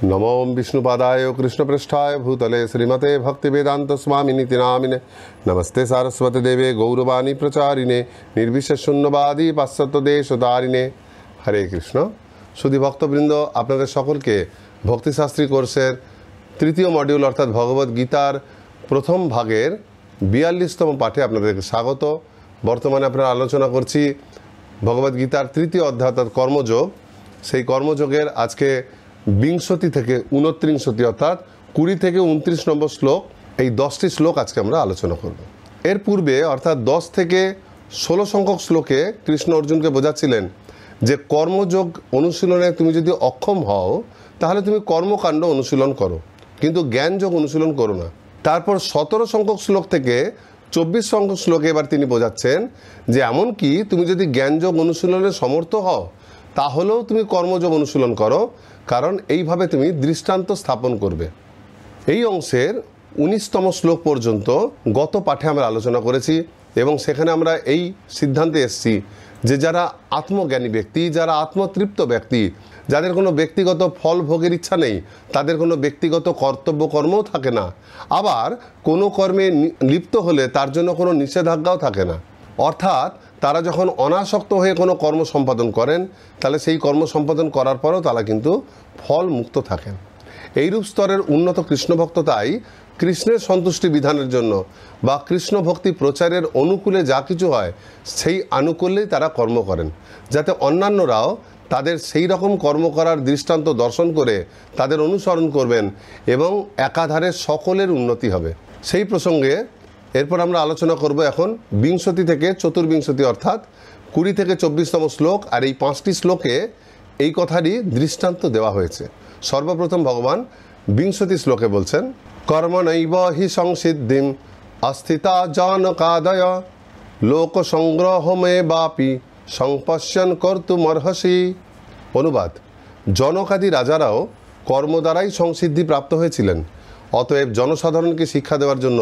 নমো বিষ্ণুপাদায় কৃষ্ণপৃষ্ঠায় ভূতলে শ্রীমতে ভক্তিবেদান্ত স্বামিনীতি নামিনে নমস্তে সারস্বতী দেবে গৌরবাণী প্রচারিণে নির্বিশেষ শূন্যবাদী পাশ্চাত্য দেশ হরে কৃষ্ণ শুধু ভক্তবৃন্দ আপনাদের সকলকে ভক্তিশাস্ত্রী কোর্সের তৃতীয় মডিউল অর্থাৎ ভগবত গীতার প্রথম ভাগের বিয়াল্লিশতম পাঠে আপনাদেরকে স্বাগত। বর্তমানে আপনারা আলোচনা করছি ভগবদ্গীতার তৃতীয় অধ্যায় অর্থাৎ কর্মযোগ। সেই কর্মযোগের আজকে বিংশতি থেকে উনত্রিংশতি অর্থাৎ কুড়ি থেকে উনত্রিশ নম্বর শ্লোক, এই দশটি শ্লোক আজকে আমরা আলোচনা করব। এর পূর্বে অর্থাৎ দশ থেকে ষোলো সংখ্যক শ্লোকে কৃষ্ণ অর্জুনকে বোঝাচ্ছিলেন যে কর্মযোগ অনুশীলনে তুমি যদি অক্ষম হও, তাহলে তুমি কর্মকাণ্ড অনুশীলন করো, কিন্তু জ্ঞানযোগ অনুশীলন করো না। তারপর সতেরো সংখ্যক শ্লোক থেকে চব্বিশ সংখ্যক শ্লোকে এবার তিনি বোঝাচ্ছেন যে এমনকি তুমি যদি জ্ঞানযোগ অনুশীলনে সমর্থ হও তাহলেও তুমি কর্মযোগ অনুশীলন করো, কারণ এইভাবে তুমি দৃষ্টান্ত স্থাপন করবে। এই অংশের উনিশতম শ্লোক পর্যন্ত গত পাঠে আমরা আলোচনা করেছি এবং সেখানে আমরা এই সিদ্ধান্তে এসেছি যে যারা আত্মজ্ঞানী ব্যক্তি, যারা আত্মতৃপ্ত ব্যক্তি, যাদের কোনো ব্যক্তিগত ফল ভোগের ইচ্ছা নেই, তাদের কোনো ব্যক্তিগত কর্তব্য কর্মও থাকে না। আবার কোনো কর্মে লিপ্ত হলে তার জন্য কোনো নিষেধাজ্ঞাও থাকে না। অর্থাৎ তারা যখন অনাসক্ত হয়ে কোনো কর্ম সম্পাদন করেন, তাহলে সেই কর্ম সম্পাদন করার পরও তারা কিন্তু ফল মুক্ত থাকেন। এইরূপ স্তরের উন্নত কৃষ্ণ ভক্ত তাই কৃষ্ণের সন্তুষ্টি বিধানের জন্য বা কৃষ্ণ ভক্তি প্রচারের অনুকূলে যা কিছু হয়, সেই আনুকূল্যেই তারা কর্ম করেন। যাতে অন্যান্যরাও তাদের সেই রকম কর্ম করার দৃষ্টান্ত দর্শন করে তাদের অনুসরণ করবেন এবং একাধারে সকলের উন্নতি হবে। সেই প্রসঙ্গে এরপর আমরা আলোচনা করব এখন বিংশতি থেকে চতুর্বিংশতি, অর্থাৎ কুড়ি থেকে চব্বিশতম শ্লোক, আর এই পাঁচটি শ্লোকে এই কথারই দৃষ্টান্ত দেওয়া হয়েছে। সর্বপ্রথম ভগবান বিংশতি শ্লোকে বলছেন কর্মনৈব হি সংসিদ্ধিম, অস্থিতা জনকাদয় লোক সংগ্রহমে বাপি, সংপশ্যন কর্তুমর্হসি অনুবাদ, জনকাদি রাজারাও কর্ম দ্বারাই সংসিদ্ধি প্রাপ্ত হয়েছিলেন, অতএব জনসাধারণকে শিক্ষা দেওয়ার জন্য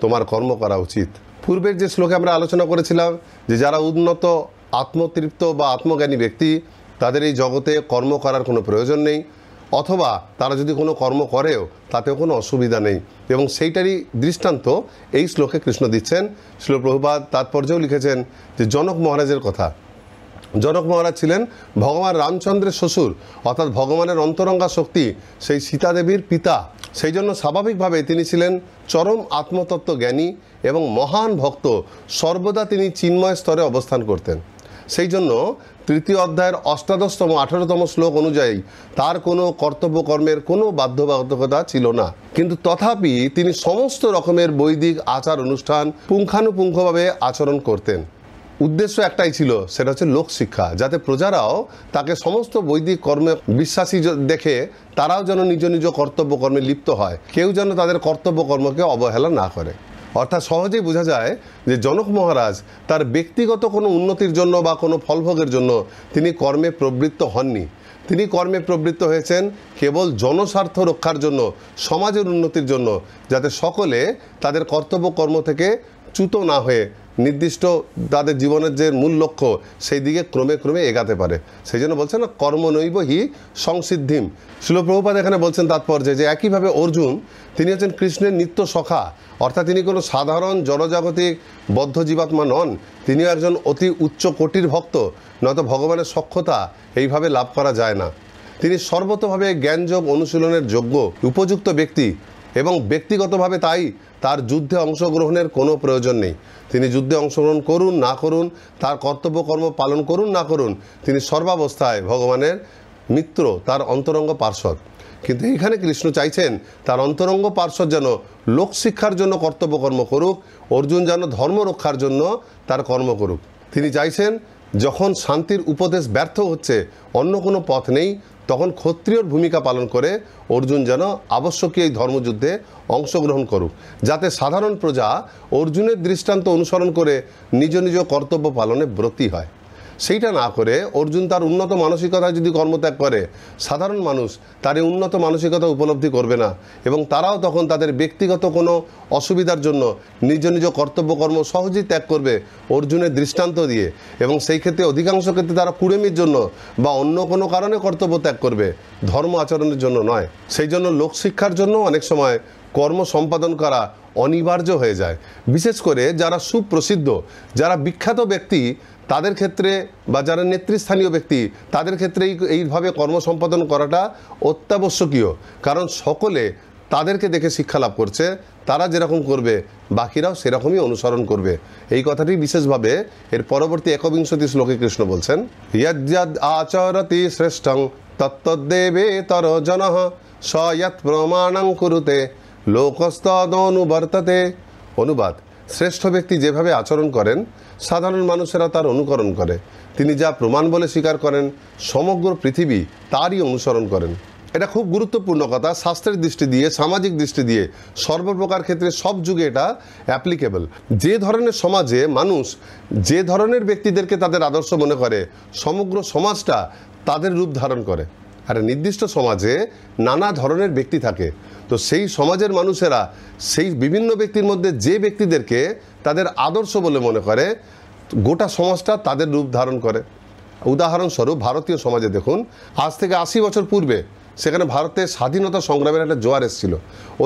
তোমার কর্ম করা উচিত। পূর্বের যে শ্লোকে আমরা আলোচনা করেছিলাম যে যারা উন্নত, আত্মতৃপ্ত বা আত্মজ্ঞানী ব্যক্তি, তাদের এই জগতে কর্ম করার কোনো প্রয়োজন নেই, অথবা তারা যদি কোনো কর্ম করেও তাতেও কোনো অসুবিধা নেই। এবং সেইটারই দৃষ্টান্ত এই শ্লোকে কৃষ্ণ দিচ্ছেন। শ্লোক প্রভুপাদ তাৎপর্যও লিখেছেন যে জনক মহারাজের কথা। জনক মহারাজ ছিলেন ভগবান রামচন্দ্রের শ্বশুর, অর্থাৎ ভগবানের অন্তরঙ্গা শক্তি, সেই সীতাদেবীর পিতা। সেই জন্য স্বাভাবিকভাবে তিনি ছিলেন চরম আত্মতত্ত্ব জ্ঞানী এবং মহান ভক্ত। সর্বদা তিনি চিন্ময় স্তরে অবস্থান করতেন। সেই জন্য তৃতীয় অধ্যায়ের অষ্টাদশতম, আঠারোতম শ্লোক অনুযায়ী তার কোনো কর্তব্য কর্মের কোনো বাধ্যবাধকতা ছিল না। কিন্তু তথাপি তিনি সমস্ত রকমের বৈদিক আচার অনুষ্ঠান পুঙ্খানুপুঙ্খভাবে আচরণ করতেন। উদ্দেশ্য একটাই ছিল, সেটা হচ্ছে লোকশিক্ষা যাতে প্রজারাও তাকে সমস্ত বৈদিক কর্মে বিশ্বাসী দেখে তারাও যেন নিজ নিজ কর্তব্য কর্মে লিপ্ত হয়, কেউ যেন তাদের কর্তব্য কর্মকে অবহেলা না করে। অর্থাৎ সহজেই বোঝা যায় যে জনক মহারাজ তার ব্যক্তিগত কোনো উন্নতির জন্য বা কোনো ফলভোগের জন্য তিনি কর্মে প্রবৃত্ত হননি। তিনি কর্মে প্রবৃত্ত হয়েছেন কেবল জনস্বার্থ রক্ষার জন্য, সমাজের উন্নতির জন্য, যাতে সকলে তাদের কর্তব্য কর্ম থেকে চ্যুত না হয়ে নির্দিষ্ট তাদের জীবনের যে মূল লক্ষ্য, সেই দিকে ক্রমে ক্রমে এগাতে পারে। সেই জন্য বলছেন না, কর্মনৈব হি সংসিদ্ধিম। শিলপ্রভুপাদ এখানে বলছেন তাৎপর্যে যে একইভাবে অর্জুন, তিনি হচ্ছেন কৃষ্ণের নিত্য সখা, অর্থাৎ তিনি কোনো সাধারণ জনজাগতিক বদ্ধ জীবাত্মা নন, তিনিও একজন অতি উচ্চ কোটির ভক্ত, নয়তো ভগবানের সক্ষতা এইভাবে লাভ করা যায় না। তিনি সর্বতভাবে জ্ঞানযোগ অনুশীলনের যোগ্য, উপযুক্ত ব্যক্তি এবং ব্যক্তিগতভাবে তাই তার যুদ্ধে অংশগ্রহণের কোনো প্রয়োজন নেই। তিনি যুদ্ধে অংশগ্রহণ করুন, না করুন, তার কর্তব্য কর্ম পালন করুন, না করুন, তিনি সর্বাবস্থায় ভগবানের মিত্র, তার অন্তরঙ্গ পার্শ্বদ। কিন্তু এখানে কৃষ্ণ চাইছেন, তার অন্তরঙ্গ পার্শ্বদ যেন লোকশিক্ষার জন্য কর্তব্য কর্ম করুক, অর্জুন যেন ধর্ম রক্ষার জন্য তার কর্ম করুক। তিনি চাইছেন, যখন শান্তির উপদেশ ব্যর্থ হচ্ছে, অন্য কোনো পথ নেই তখন ক্ষত্রিয়র ভূমিকা পালন করে অর্জুন যেন আবশ্যকীয় এই ধর্মযুদ্ধে অংশগ্রহণ করুক। যাতে সাধারণ প্রজা অর্জুনের দৃষ্টান্ত অনুসরণ করে নিজ নিজ কর্তব্য পালনে ব্রতী হয়। সেইটা না করে অর্জুন তার উন্নত মানসিকতায় যদি কর্মত্যাগ করে, সাধারণ মানুষ তার উন্নত মানসিকতা উপলব্ধি করবে না এবং তারাও তখন তাদের ব্যক্তিগত কোনো অসুবিধার জন্য নিজ নিজ কর্তব্য কর্ম সহজেই ত্যাগ করবে অর্জুনের দৃষ্টান্ত দিয়ে এবং সেই ক্ষেত্রে অধিকাংশ ক্ষেত্রে তারা কুড়েমির জন্য বা অন্য কোনো কারণে কর্তব্য ত্যাগ করবে, ধর্ম আচরণের জন্য নয়। সেই জন্য লোকশিক্ষার জন্য অনেক সময় কর্ম সম্পাদন করা অনিবার্য হয়ে যায়। বিশেষ করে যারা সুপ্রসিদ্ধ, যারা বিখ্যাত ব্যক্তি তাদের ক্ষেত্রে বা যারা নেতৃস্থানীয় ব্যক্তি, তাদের ক্ষেত্রে এইভাবে কর্ম সম্পাদন করাটা অত্যাবশ্যকীয়। কারণ সকলে তাদেরকে দেখে শিক্ষা লাভ করছে, তারা যেরকম করবে, বাকিরাও সেরকমই অনুসরণ করবে। এই কথাটি বিশেষভাবে এর পরবর্তী একবিংশতি শ্লোকে কৃষ্ণ বলছেন ইয়াদ আচরতি শ্রেষ্ঠং তত্তদেবে তর জন সয়ৎ প্রমাণং কুরুতে, লোকস্তদনুবর্ততে। অনুবাদ, শ্রেষ্ঠ ব্যক্তি যেভাবে আচরণ করেন সাধারণ মানুষেরা তার অনুকরণ করে। তিনি যা প্রমাণ বলে স্বীকার করেন, সমগ্র পৃথিবী তারই অনুসরণ করেন। এটা খুব গুরুত্বপূর্ণ কথা স্বাস্থ্যের দৃষ্টি দিয়ে, সামাজিক দৃষ্টি দিয়ে, সর্বপ্রকার ক্ষেত্রে সব যুগে এটা অ্যাপ্লিকেবল যে ধরনের সমাজে মানুষ, যে ধরনের ব্যক্তিদেরকে তাদের আদর্শ মনে করে, সমগ্র সমাজটা তাদের রূপ ধারণ করে। আর নির্দিষ্ট সমাজে নানা ধরনের ব্যক্তি থাকে। তো সেই সমাজের মানুষেরা, সেই বিভিন্ন ব্যক্তির মধ্যে যে ব্যক্তিদেরকে তাদের আদর্শ বলে মনে করে, গোটা সমাজটা তাদের রূপ ধারণ করে। উদাহরণস্বরূপ ভারতীয় সমাজে দেখুন, আজ থেকে আশি বছর পূর্বে সেখানে ভারতের স্বাধীনতা সংগ্রামের একটা জোয়ার এসেছিল।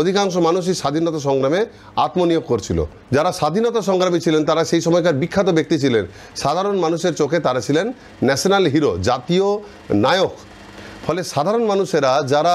অধিকাংশ মানুষই স্বাধীনতা সংগ্রামে আত্মনিয়োগ করছিল। যারা স্বাধীনতা সংগ্রামী ছিলেন, তারা সেই সময়কার বিখ্যাত ব্যক্তি ছিলেন। সাধারণ মানুষের চোখে তারা ছিলেন ন্যাশনাল হিরো জাতীয় নায়ক। ফলে সাধারণ মানুষেরা যারা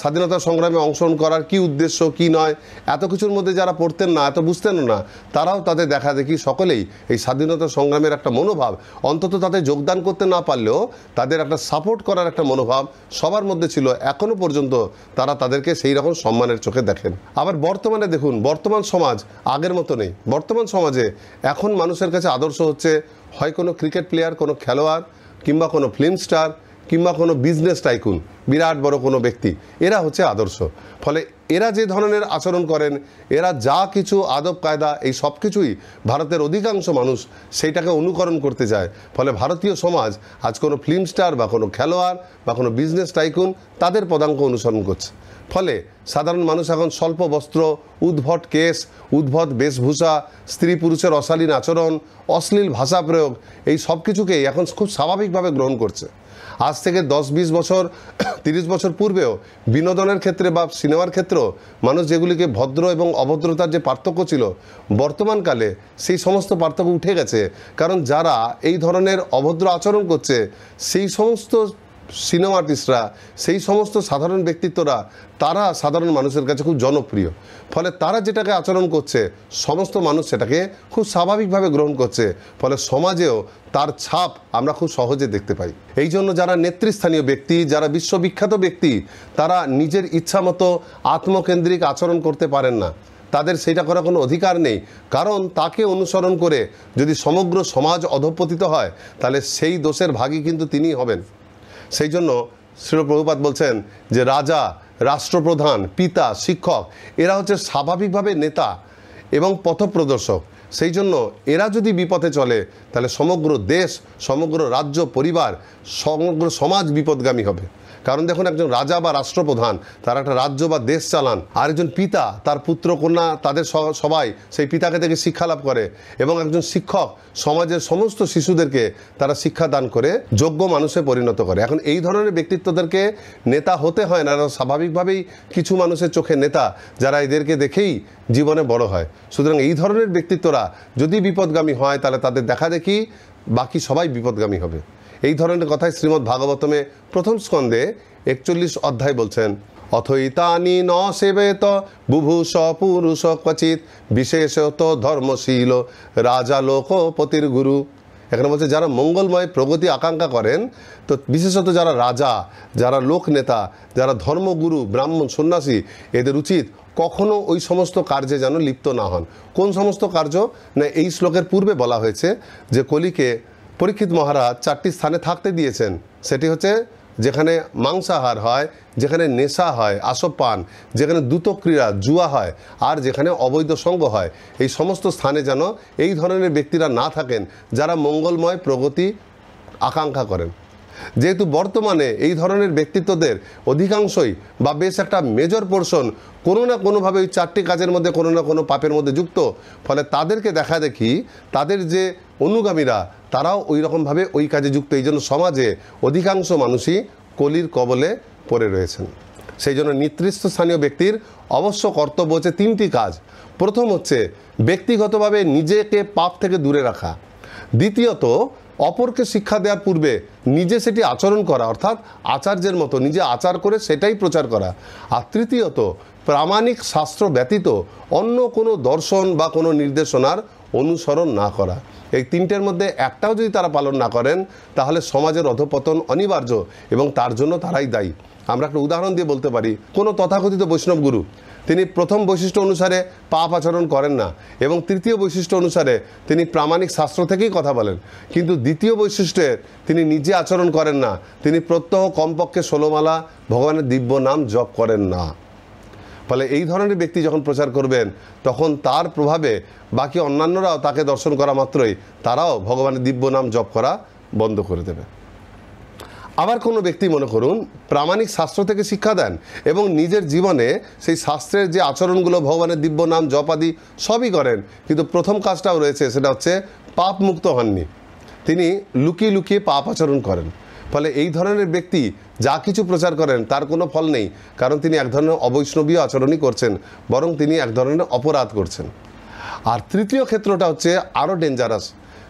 স্বাধীনতা সংগ্রামে অংশগ্রহণ করার কি উদ্দেশ্য, কি নয়, এত কিছুর মধ্যে যারা পড়তেন না, এত বুঝতেন না, তারাও তাদের দেখা দেখি সকলেই এই স্বাধীনতা সংগ্রামের একটা মনোভাব, অন্তত তাদের যোগদান করতে না পারলেও তাদের একটা সাপোর্ট করার একটা মনোভাব সবার মধ্যে ছিল। এখনও পর্যন্ত তারা তাদেরকে সেই রকম সম্মানের চোখে দেখেন। আবার বর্তমানে দেখুন, বর্তমান সমাজ আগের মতো নেই। বর্তমান সমাজে এখন মানুষের কাছে আদর্শ হচ্ছে হয় কোনো ক্রিকেট প্লেয়ার কোনো খেলোয়াড় কিংবা কোনো ফিল্ম স্টার কিংবা কোনো বিজনেস টাইকুন বিরাট বড় কোনো ব্যক্তি, এরা হচ্ছে আদর্শ। ফলে এরা যে ধরনের আচরণ করেন, এরা যা কিছু আদব কায়দা, এই সব কিছুই ভারতের অধিকাংশ মানুষ সেইটাকে অনুকরণ করতে যায় ফলে ভারতীয় সমাজ আজ কোনো ফিল্ম স্টার বা কোনো খেলোয়াড় বা কোনো বিজনেস টাইকুন তাদের পদাঙ্ক অনুসরণ করছে। ফলে সাধারণ মানুষ এখন স্বল্প বস্ত্র, উদ্ভট কেস উদ্ভট বেশভূষা, স্ত্রী পুরুষের অশালীন আচরণ, অশ্লীল ভাষা প্রয়োগ, এই সব কিছুকেই এখন খুব স্বাভাবিকভাবে গ্রহণ করছে। আজ থেকে দশ, বিশ বছর, তিরিশ বছর পূর্বেও বিনোদনের ক্ষেত্রে বা সিনেমার ক্ষেত্রেও মানুষ যেগুলিকে ভদ্র এবং অভদ্রতার যে পার্থক্য ছিল বর্তমানকালে সেই সমস্ত পার্থক্য উঠে গেছে। কারণ যারা এই ধরনের অভদ্র আচরণ করছে, সেই সমস্ত সিনেমা আর্টিস্টরা, সেই সমস্ত সাধারণ ব্যক্তিত্বরা, তারা সাধারণ মানুষের কাছে খুব জনপ্রিয়। ফলে তারা যেটাকে আচরণ করছে, সমস্ত মানুষ সেটাকে খুব স্বাভাবিকভাবে গ্রহণ করছে। ফলে সমাজেও তার ছাপ আমরা খুব সহজে দেখতে পাই। এই জন্য যারা নেতৃস্থানীয় ব্যক্তি, যারা বিশ্ববিখ্যাত ব্যক্তি, তারা নিজের ইচ্ছা মতো আত্মকেন্দ্রিক আচরণ করতে পারেন না। তাদের সেটা করার কোনো অধিকার নেই। কারণ তাকে অনুসরণ করে যদি সমগ্র সমাজ অধপতিত হয়, তাহলে সেই দোষের ভাগী কিন্তু তিনিই হবেন। সেই জন্য শ্রীপ্রভুপাত বলছেন যে রাজা, রাষ্ট্রপ্রধান, পিতা, শিক্ষক, এরা হচ্ছে স্বাভাবিকভাবে নেতা এবং পথপ্রদর্শক। সেই জন্য এরা যদি বিপথে চলে, তাহলে সমগ্র দেশ, সমগ্র রাজ্য, পরিবার, সমগ্র সমাজ বিপদগামী হবে। কারণ দেখুন একজন রাজা বা রাষ্ট্রপ্রধান, তারা একটা রাজ্য বা দেশ চালান, আর একজন পিতা, তার পুত্র, কন্যা, তাদের সবাই সেই পিতাকে থেকে শিক্ষা লাভ করে এবং একজন শিক্ষক সমাজের সমস্ত শিশুদেরকে তারা শিক্ষা দান করে, যোগ্য মানুষে পরিণত করে। এখন এই ধরনের ব্যক্তিত্বদেরকে নেতা হতে হয় না স্বাভাবিকভাবেই কিছু মানুষের চোখে নেতা যারা এদেরকে দেখেই জীবনে বড় হয়। সুতরাং এই ধরনের ব্যক্তিত্বরা যদি বিপদগামী হয়, তাহলে তাদের দেখা দেখি বাকি সবাই বিপদগামী হবে। এই ধরনের কথাই শ্রীমদ্ ভাগবতমে প্রথম স্কন্ধে একচল্লিশ অধ্যায় বলছেন, অথৈতানি ন সেবেত, বুভূষ পুরুষ ক্বচিত বিশেষত ধর্মশীল রাজা লোকপতির গুরু। এখানে বলছে, যারা মঙ্গলময় প্রগতি আকাঙ্ক্ষা করেন, তো বিশেষত যারা রাজা, যারা লোক নেতা, যারা ধর্মগুরু, ব্রাহ্মণ, সন্ন্যাসী, এদের উচিত কখনো ওই সমস্ত কার্যে যেন লিপ্ত না হন। কোন সমস্ত কার্য? না, এই শ্লোকের পূর্বে বলা হয়েছে যে কলিকে পরীক্ষিত মহারাজ চারটি স্থানে থাকতে দিয়েছেন। সেটি হচ্ছে যেখানে মাংসাহার হয়, যেখানে নেশা হয়, আসপান, যেখানে দ্রুত ক্রীড়া জুয়া হয়, আর যেখানে অবৈধ সঙ্গ হয়। এই সমস্ত স্থানে যেন এই ধরনের ব্যক্তিরা না থাকেন, যারা মঙ্গলময় প্রগতি আকাঙ্ক্ষা করেন। যেহেতু বর্তমানে এই ধরনের ব্যক্তিত্বদের অধিকাংশই বা বেশ একটা মেজর পোর্শন কোনো না কোনোভাবে ওই চারটি কাজের মধ্যে, কোনো না কোনো পাপের মধ্যে যুক্ত। ফলে তাদেরকে দেখা দেখি, তাদের যে অনুগামীরা, তারাও ওই রকমভাবে ওই কাজে যুক্ত। এই জন্য সমাজে অধিকাংশ মানুষই কলির কবলে পড়ে রয়েছেন। সেই জন্য নেতৃত্বস্থানীয় ব্যক্তির অবশ্য কর্তব্য হচ্ছে তিনটি কাজ। প্রথম হচ্ছে ব্যক্তিগতভাবে নিজেকে পাপ থেকে দূরে রাখা। দ্বিতীয়ত অপরকে শিক্ষা দেওয়ার পূর্বে নিজে সেটি আচরণ করা, অর্থাৎ আচার্যের মতো নিজে আচার করে সেটাই প্রচার করা। আর তৃতীয়ত, প্রামাণিক শাস্ত্র ব্যতীত অন্য কোনো দর্শন বা কোনো নির্দেশনার অনুসরণ না করা। এই তিনটের মধ্যে একটাও যদি তারা পালন না করেন, তাহলে সমাজের অধপতন অনিবার্য এবং তার জন্য তারাই দায়ী। আমরা একটা উদাহরণ দিয়ে বলতে পারি। কোনো তথাকথিত বৈষ্ণব গুরু তিনি প্রথম বৈশিষ্ট্য অনুসারে পাপ আচরণ করেন না এবং তৃতীয় বৈশিষ্ট্য অনুসারে তিনি প্রামাণিক শাস্ত্র থেকেই কথা বলেন। কিন্তু দ্বিতীয় বৈশিষ্ট্যে তিনি নিজে আচরণ করেন না। তিনি প্রত্যহ কমপক্ষে ষোলোমালা ভগবানের দিব্য নাম জপ করেন না। ফলে এই ধরনের ব্যক্তি যখন প্রচার করবেন, তখন তার প্রভাবে বাকি অন্যান্যরাও তাকে দর্শন করা মাত্রই তারাও ভগবানের দিব্য নাম জপ করা বন্ধ করে দেবে। আবার কোনো ব্যক্তি মনে করুন প্রামাণিক শাস্ত্র থেকে শিক্ষা দেন এবং নিজের জীবনে সেই শাস্ত্রের যে আচরণগুলো, ভগবানের দিব্য নাম, জপ আদি সবই করেন। কিন্তু প্রথম কাজটাও রয়েছে, সেটা হচ্ছে পাপ মুক্ত হননি। তিনি লুকিয়ে লুকিয়ে পাপ আচরণ করেন। ফলে এই ধরনের ব্যক্তি যা কিছু প্রচার করেন, তার কোনো ফল নেই। কারণ তিনি এক ধরনের অবৈষ্ণবীয় আচরণই করছেন, বরং তিনি এক ধরনের অপরাধ করছেন। আর তৃতীয় ক্ষেত্রটা হচ্ছে আরও ডেঞ্জারাস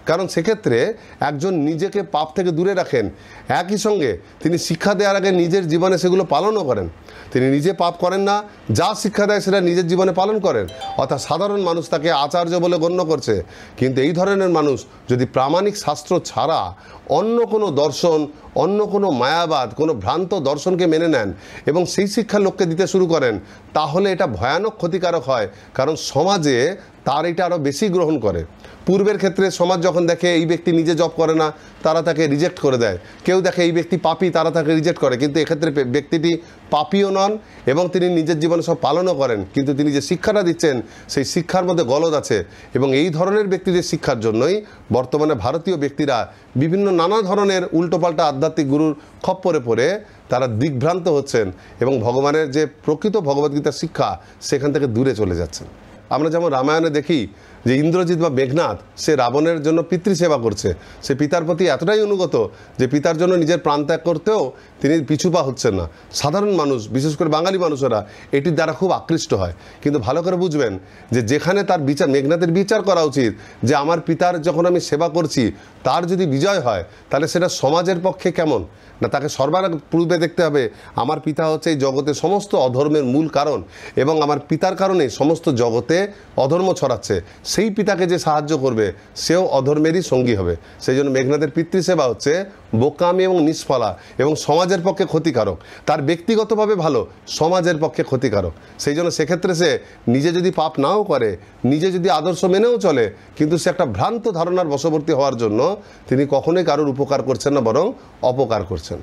কারণ সেক্ষেত্রে একজন নিজেকে পাপ থেকে দূরে রাখেন। একই সঙ্গে তিনি শিক্ষা দেওয়ার আগে নিজের জীবনে সেগুলো পালনও করেন। তিনি নিজে পাপ করেন না, যা শিক্ষা দেয় সেটা নিজের জীবনে পালন করেন। অর্থাৎ সাধারণ মানুষ তাকে আচার্য বলে গণ্য করছে। কিন্তু এই ধরনের মানুষ যদি প্রামাণিক শাস্ত্র ছাড়া অন্য কোনো দর্শন, অন্য কোনো মায়াবাদ, কোনো ভ্রান্ত দর্শনকে মেনে নেন এবং সেই শিক্ষা লোককে দিতে শুরু করেন, তাহলে এটা ভয়ানক ক্ষতিকারক হয়। কারণ সমাজে তার এটা আরও বেশি গ্রহণ করে। পূর্বের ক্ষেত্রে সমাজ যখন দেখে এই ব্যক্তি নিজে জব করে না, তারা তাকে রিজেক্ট করে দেয়। কেউ দেখে এই ব্যক্তি পাপি, তারা তাকে রিজেক্ট করে। কিন্তু এক্ষেত্রে ব্যক্তিটি পাপিও নন এবং তিনি নিজের জীবনে সব পালনও করেন। কিন্তু তিনি যে শিক্ষাটা দিচ্ছেন, সেই শিক্ষার মধ্যে গলদ আছে এবং এই ধরনের ব্যক্তিদের শিক্ষার জন্যই বর্তমানে ভারতীয় ব্যক্তিরা বিভিন্ন নানা ধরনের উল্টোপাল্টা আধ্যাত্মিক গুরুর খপ্পরে পড়ে তারা দিগ্ভ্রান্ত হচ্ছেন এবং ভগবানের যে প্রকৃত ভগবদ্গীতার শিক্ষা, সেখান থেকে দূরে চলে যাচ্ছেন। আমরা যেমন রামায়ণে দেখি যে ইন্দ্রজিৎ বা মেঘনাথ, সে রাবণের জন্য পিতৃসেবা করছে। সে পিতার প্রতি এতটাই অনুগত যে পিতার জন্য নিজের প্রাণ ত্যাগ করতেও তিনি পিছুপা হচ্ছেন না। সাধারণ মানুষ, বিশেষ করে বাঙালি মানুষেরা, এটির দ্বারা খুব আকৃষ্ট হয়। কিন্তু ভালো করে বুঝবেন যে যেখানে তার বিচার, মেঘনাথের বিচার করা উচিত, যে আমার পিতার যখন আমি সেবা করছি, তার যদি বিজয় হয়, তাহলে সেটা সমাজের পক্ষে কেমন? না, তাকে সর্বার পূর্বে দেখতে হবে। আমার পিতা হচ্ছে এই জগতে সমস্ত অধর্মের মূল কারণ এবং আমার পিতার কারণে সমস্ত জগতে অধর্ম ছড়াচ্ছে। সেই পিতাকে যে সাহায্য করবে, সেও অধর্মেরই সঙ্গী হবে। সেই জন্য মেঘনাথের পিতৃসেবা হচ্ছে বোকামি এবং নিষ্ফলা এবং সমাজের পক্ষে ক্ষতিকারক। তার ব্যক্তিগতভাবে ভালো, সমাজের পক্ষে ক্ষতিকারক। সেই জন্য সেক্ষেত্রে সে নিজে যদি পাপ নাও করে, নিজে যদি আদর্শ মেনেও চলে, কিন্তু সে একটা ভ্রান্ত ধারণার বশবর্তী হওয়ার জন্য তিনি কখনোই কারোর উপকার করছেন না, বরং অপকার করছেন।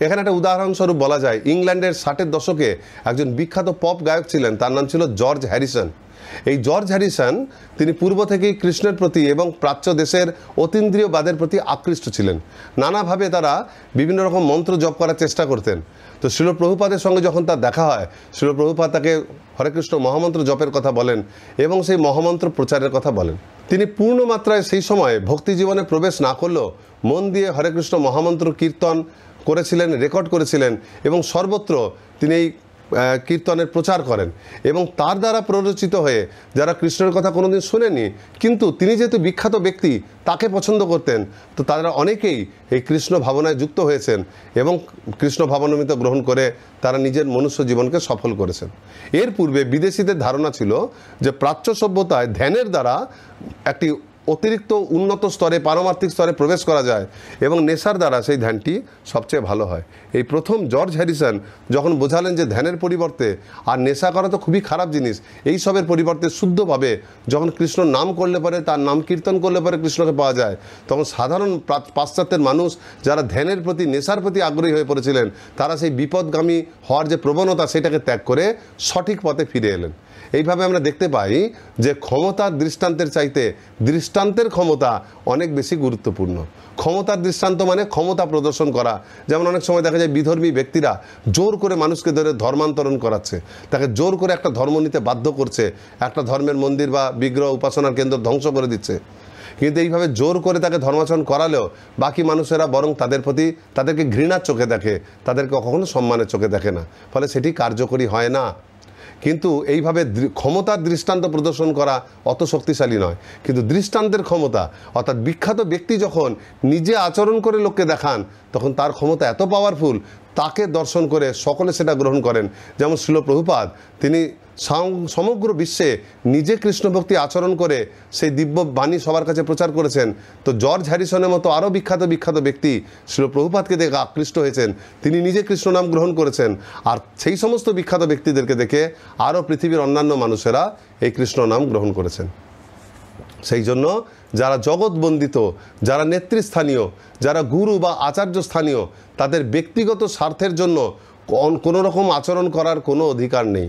এখানে একটা উদাহরণস্বরূপ বলা যায়, ইংল্যান্ডের ষাটের দশকে একজন বিখ্যাত পপ গায়ক ছিলেন, তার নাম ছিল জর্জ হ্যারিসন। এই জর্জ হ্যারিসন, তিনি পূর্ব থেকেই কৃষ্ণের প্রতি এবং প্রাচ্য দেশের অতীন্দ্রিয়বাদের প্রতি আকৃষ্ট ছিলেন। নানাভাবে তারা বিভিন্ন রকম মন্ত্র জপ করার চেষ্টা করতেন। তো শিলপ্রভুপাদের সঙ্গে যখন তার দেখা হয়, শিলপ্রভুপাদ তাকে হরে কৃষ্ণ মহামন্ত্র জপের কথা বলেন এবং সেই মহামন্ত্র প্রচারের কথা বলেন। তিনি পূর্ণ মাত্রায় সেই সময় ভক্তি জীবনে প্রবেশ না করলেও মন দিয়ে হরে কৃষ্ণ মহামন্ত্র কীর্তন করেছিলেন, রেকর্ড করেছিলেন এবং সর্বত্র তিনি এই কীর্তনের প্রচার করেন। এবং তার দ্বারা প্ররোচিত হয়ে যারা কৃষ্ণের কথা কোনোদিন শুনেনি কিন্তু তিনি যেহেতু বিখ্যাত ব্যক্তি, তাকে পছন্দ করতেন, তো তারা অনেকেই এই কৃষ্ণ ভাবনায় যুক্ত হয়েছেন এবং কৃষ্ণ ভাবনমিত গ্রহণ করে তারা নিজের মনুষ্য জীবনকে সফল করেছেন। এর পূর্বে বিদেশিদের ধারণা ছিল যে প্রাচ্য সভ্যতায় ধ্যানের দ্বারা একটি অতিরিক্ত উন্নত স্তরে, পারমার্থিক স্তরে প্রবেশ করা যায় এবং নেশার দ্বারা সেই ধ্যানটি সবচেয়ে ভালো হয়। এই প্রথম জর্জ হ্যারিসন যখন বোঝালেন যে ধ্যানের পরিবর্তে আর নেশা করা তো খুবই খারাপ জিনিস, এই সবের পরিবর্তে শুদ্ধভাবে যখন কৃষ্ণ নাম করলে পরে, তার নাম কীর্তন করলে পরে কৃষ্ণকে পাওয়া যায়, তখন সাধারণ পাশ্চাত্যের মানুষ যারা ধ্যানের প্রতি, নেশার প্রতি আগ্রহী হয়ে পড়েছিলেন, তারা সেই বিপদগামী হওয়ার যে প্রবণতা, সেটাকে ত্যাগ করে সঠিক পথে ফিরে এলেন। এইভাবে আমরা দেখতে পাই যে ক্ষমতার দৃষ্টান্তের চাইতে দৃষ্টান্তের ক্ষমতা অনেক বেশি গুরুত্বপূর্ণ। ক্ষমতার দৃষ্টান্ত মানে ক্ষমতা প্রদর্শন করা। যেমন অনেক সময় দেখা যায় বিধর্মী ব্যক্তিরা জোর করে মানুষকে ধরে ধর্মান্তরণ করাচ্ছে। তাকে জোর করে একটা ধর্ম নিতে বাধ্য করছে। একটা ধর্মের মন্দির বা বিগ্রহ উপাসনার কেন্দ্র ধ্বংস করে দিচ্ছে। কিন্তু এইভাবে জোর করে তাকে ধর্মাচরণ করালেও বাকি মানুষেরা বরং তাদের প্রতি তাদেরকে ঘৃণার চোখে দেখে, তাদেরকে কখনো সম্মানের চোখে দেখে না। ফলে সেটি কার্যকরী হয় না। কিন্তু এইভাবে ক্ষমতার দৃষ্টান্ত প্রদর্শন করা অত শক্তিশালী নয়। কিন্তু দৃষ্টান্তের ক্ষমতা, অর্থাৎ বিখ্যাত ব্যক্তি যখন নিজে আচরণ করে লোককে দেখান, তখন তার ক্ষমতা এত পাওয়ারফুল তাকে দর্শন করে সকলে সেটা গ্রহণ করেন। যেমন শিল প্রভুপাদ তিনি সমগ্র বিশ্বে নিজে কৃষ্ণভক্তি আচরণ করে সেই দিব্য বাণী সবার কাছে প্রচার করেছেন। তো জর্জ হ্যারিসনের মতো আরও বিখ্যাত বিখ্যাত ব্যক্তি শিল প্রভুপাতকে দেখে আকৃষ্ট হয়েছেন। তিনি নিজে কৃষ্ণ নাম গ্রহণ করেছেন। আর সেই সমস্ত বিখ্যাত ব্যক্তিদেরকে দেখে আরও পৃথিবীর অন্যান্য মানুষেরা এই কৃষ্ণ নাম গ্রহণ করেছেন। সেই জন্য যারা জগৎবন্দিত, যারা নেতৃস্থানীয়, যারা গুরু বা আচার্য স্থানীয়, তাদের ব্যক্তিগত স্বার্থের জন্য কোনো রকম আচরণ করার কোনো অধিকার নেই।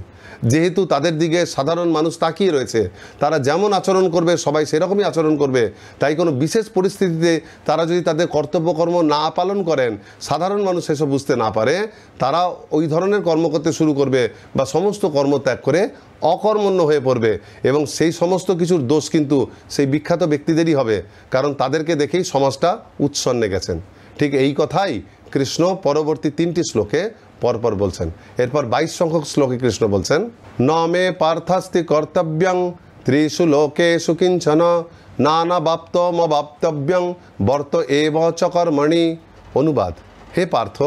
যেহেতু তাদের দিকে সাধারণ মানুষ তাকিয়ে রয়েছে, তারা যেমন আচরণ করবে, সবাই সেরকমই আচরণ করবে। তাই কোনো বিশেষ পরিস্থিতিতে তারা যদি তাদের কর্তব্যকর্ম না পালন করেন, সাধারণ মানুষ সেসব বুঝতে না পারে। তারা ওই ধরনের কর্ম করতে শুরু করবে বা সমস্ত কর্ম ত্যাগ করে অকর্মণ্য হয়ে পড়বে এবং সেই সমস্ত কিছুর দোষ কিন্তু সেই বিখ্যাত ব্যক্তিদেরই হবে, কারণ তাদেরকে দেখেই সমাজটা উচ্ছন্নে গেছেন। ঠিক এই কথাই কৃষ্ণ পরবর্তী তিনটি শ্লোকে পরপর বলছেন। এরপর বাইশ সংখ্যক শ্লোকে কৃষ্ণ বলছেন ন মে পার্থাস্তি কর্তব্যং, ত্রিষু লোকেষু কিঞ্চন, নানা বাপ্তমবাপ্তব্যং বর্ত এব চ কর্মণি। অনুবাদ, হে পার্থ,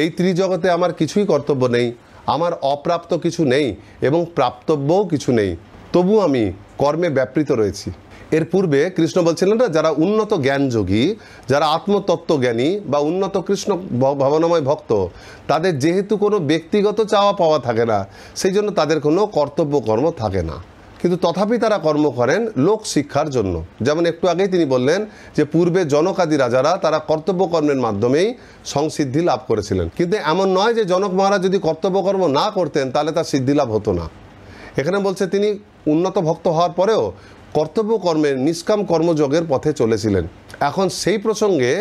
এই ত্রিজগতে আমার কিছুই কর্তব্য নেই, আমার অপ্রাপ্ত কিছু নেই এবং প্রাপ্তব্যও কিছু নেই, তবু আমি কর্মে ব্যাপৃত রয়েছি। এর পূর্বে কৃষ্ণ বলছিলেন না, যারা উন্নত জ্ঞানযোগী, যারা আত্মতত্ত্ব জ্ঞানী বা উন্নত কৃষ্ণ ভাবনাময় ভক্ত, তাদের যেহেতু কোনো ব্যক্তিগত চাওয়া পাওয়া থাকে না, সেই জন্য তাদের কোনো কর্তব্য কর্ম থাকে না। কিন্তু তথাপি তারা কর্ম করেন লোক শিক্ষার জন্য। যেমন একটু আগেই তিনি বললেন যে, পূর্বে জনকাদি রাজারা তারা কর্তব্য কর্মের মাধ্যমেই সংসিদ্ধি লাভ করেছিলেন। কিন্তু এমন নয় যে, জনক মহারাজ যদি কর্তব্যকর্ম না করতেন, তাহলে তার সিদ্ধি লাভ হতো না। এখানে বলছে তিনি উন্নত ভক্ত হওয়ার পরেও কর্তব্য কর্মের নিষ্কাম কর্মযোগের পথে চলেছিলেন। এখন সেই প্রসঙ্গে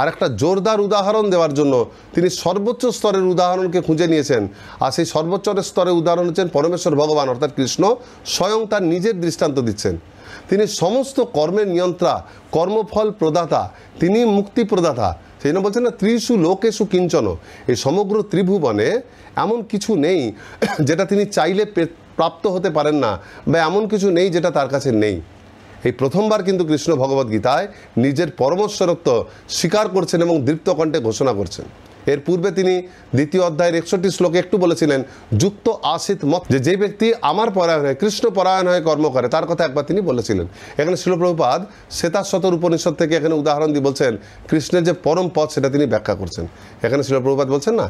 আর একটা জোরদার উদাহরণ দেওয়ার জন্য তিনি সর্বোচ্চ স্তরের উদাহরণকে খুঁজে নিয়েছেন। আর সেই সর্বোচ্চ স্তরের উদাহরণ হচ্ছেন পরমেশ্বর ভগবান, অর্থাৎ কৃষ্ণ, স্বয়ং তার নিজের দৃষ্টান্ত দিচ্ছেন। তিনি সমস্ত কর্মের নিয়ন্ত্রা, কর্মফল প্রদাতা, তিনি মুক্তি প্রদাতা। সেই জন্য বলছেন না ত্রিশু লোকেশু কিঞ্চন। এই সমগ্র ত্রিভুবনে এমন কিছু নেই যেটা তিনি চাইলে প্রাপ্ত হতে পারেন না বা এমন কিছু নেই যেটা তার কাছে নেই। এই প্রথমবার কিন্তু কৃষ্ণ ভগবদ্গীতায় নিজের পরমেশ্বরত্ব স্বীকার করছেন এবং দীপ্ত কণ্ঠে ঘোষণা করছেন। এর পূর্বে তিনি দ্বিতীয় অধ্যায়ের একষট্টি শ্লোকে একটু বলেছিলেন, যুক্ত আসিত মত, যে যে ব্যক্তি আমার পরায়ণ হয়, কৃষ্ণ পরায়ণ হয়ে কর্ম করে, তার কথা একবার তিনি বলেছিলেন। এখানে শিলপ্রভুপাদ শ্বেতাশতর উপনিষদ থেকে এখানে উদাহরণ দিয়ে বলছেন, কৃষ্ণের যে পরম পথ, সেটা তিনি ব্যাখ্যা করছেন। এখানে শিলপ্রভুপাদ বলছেন না,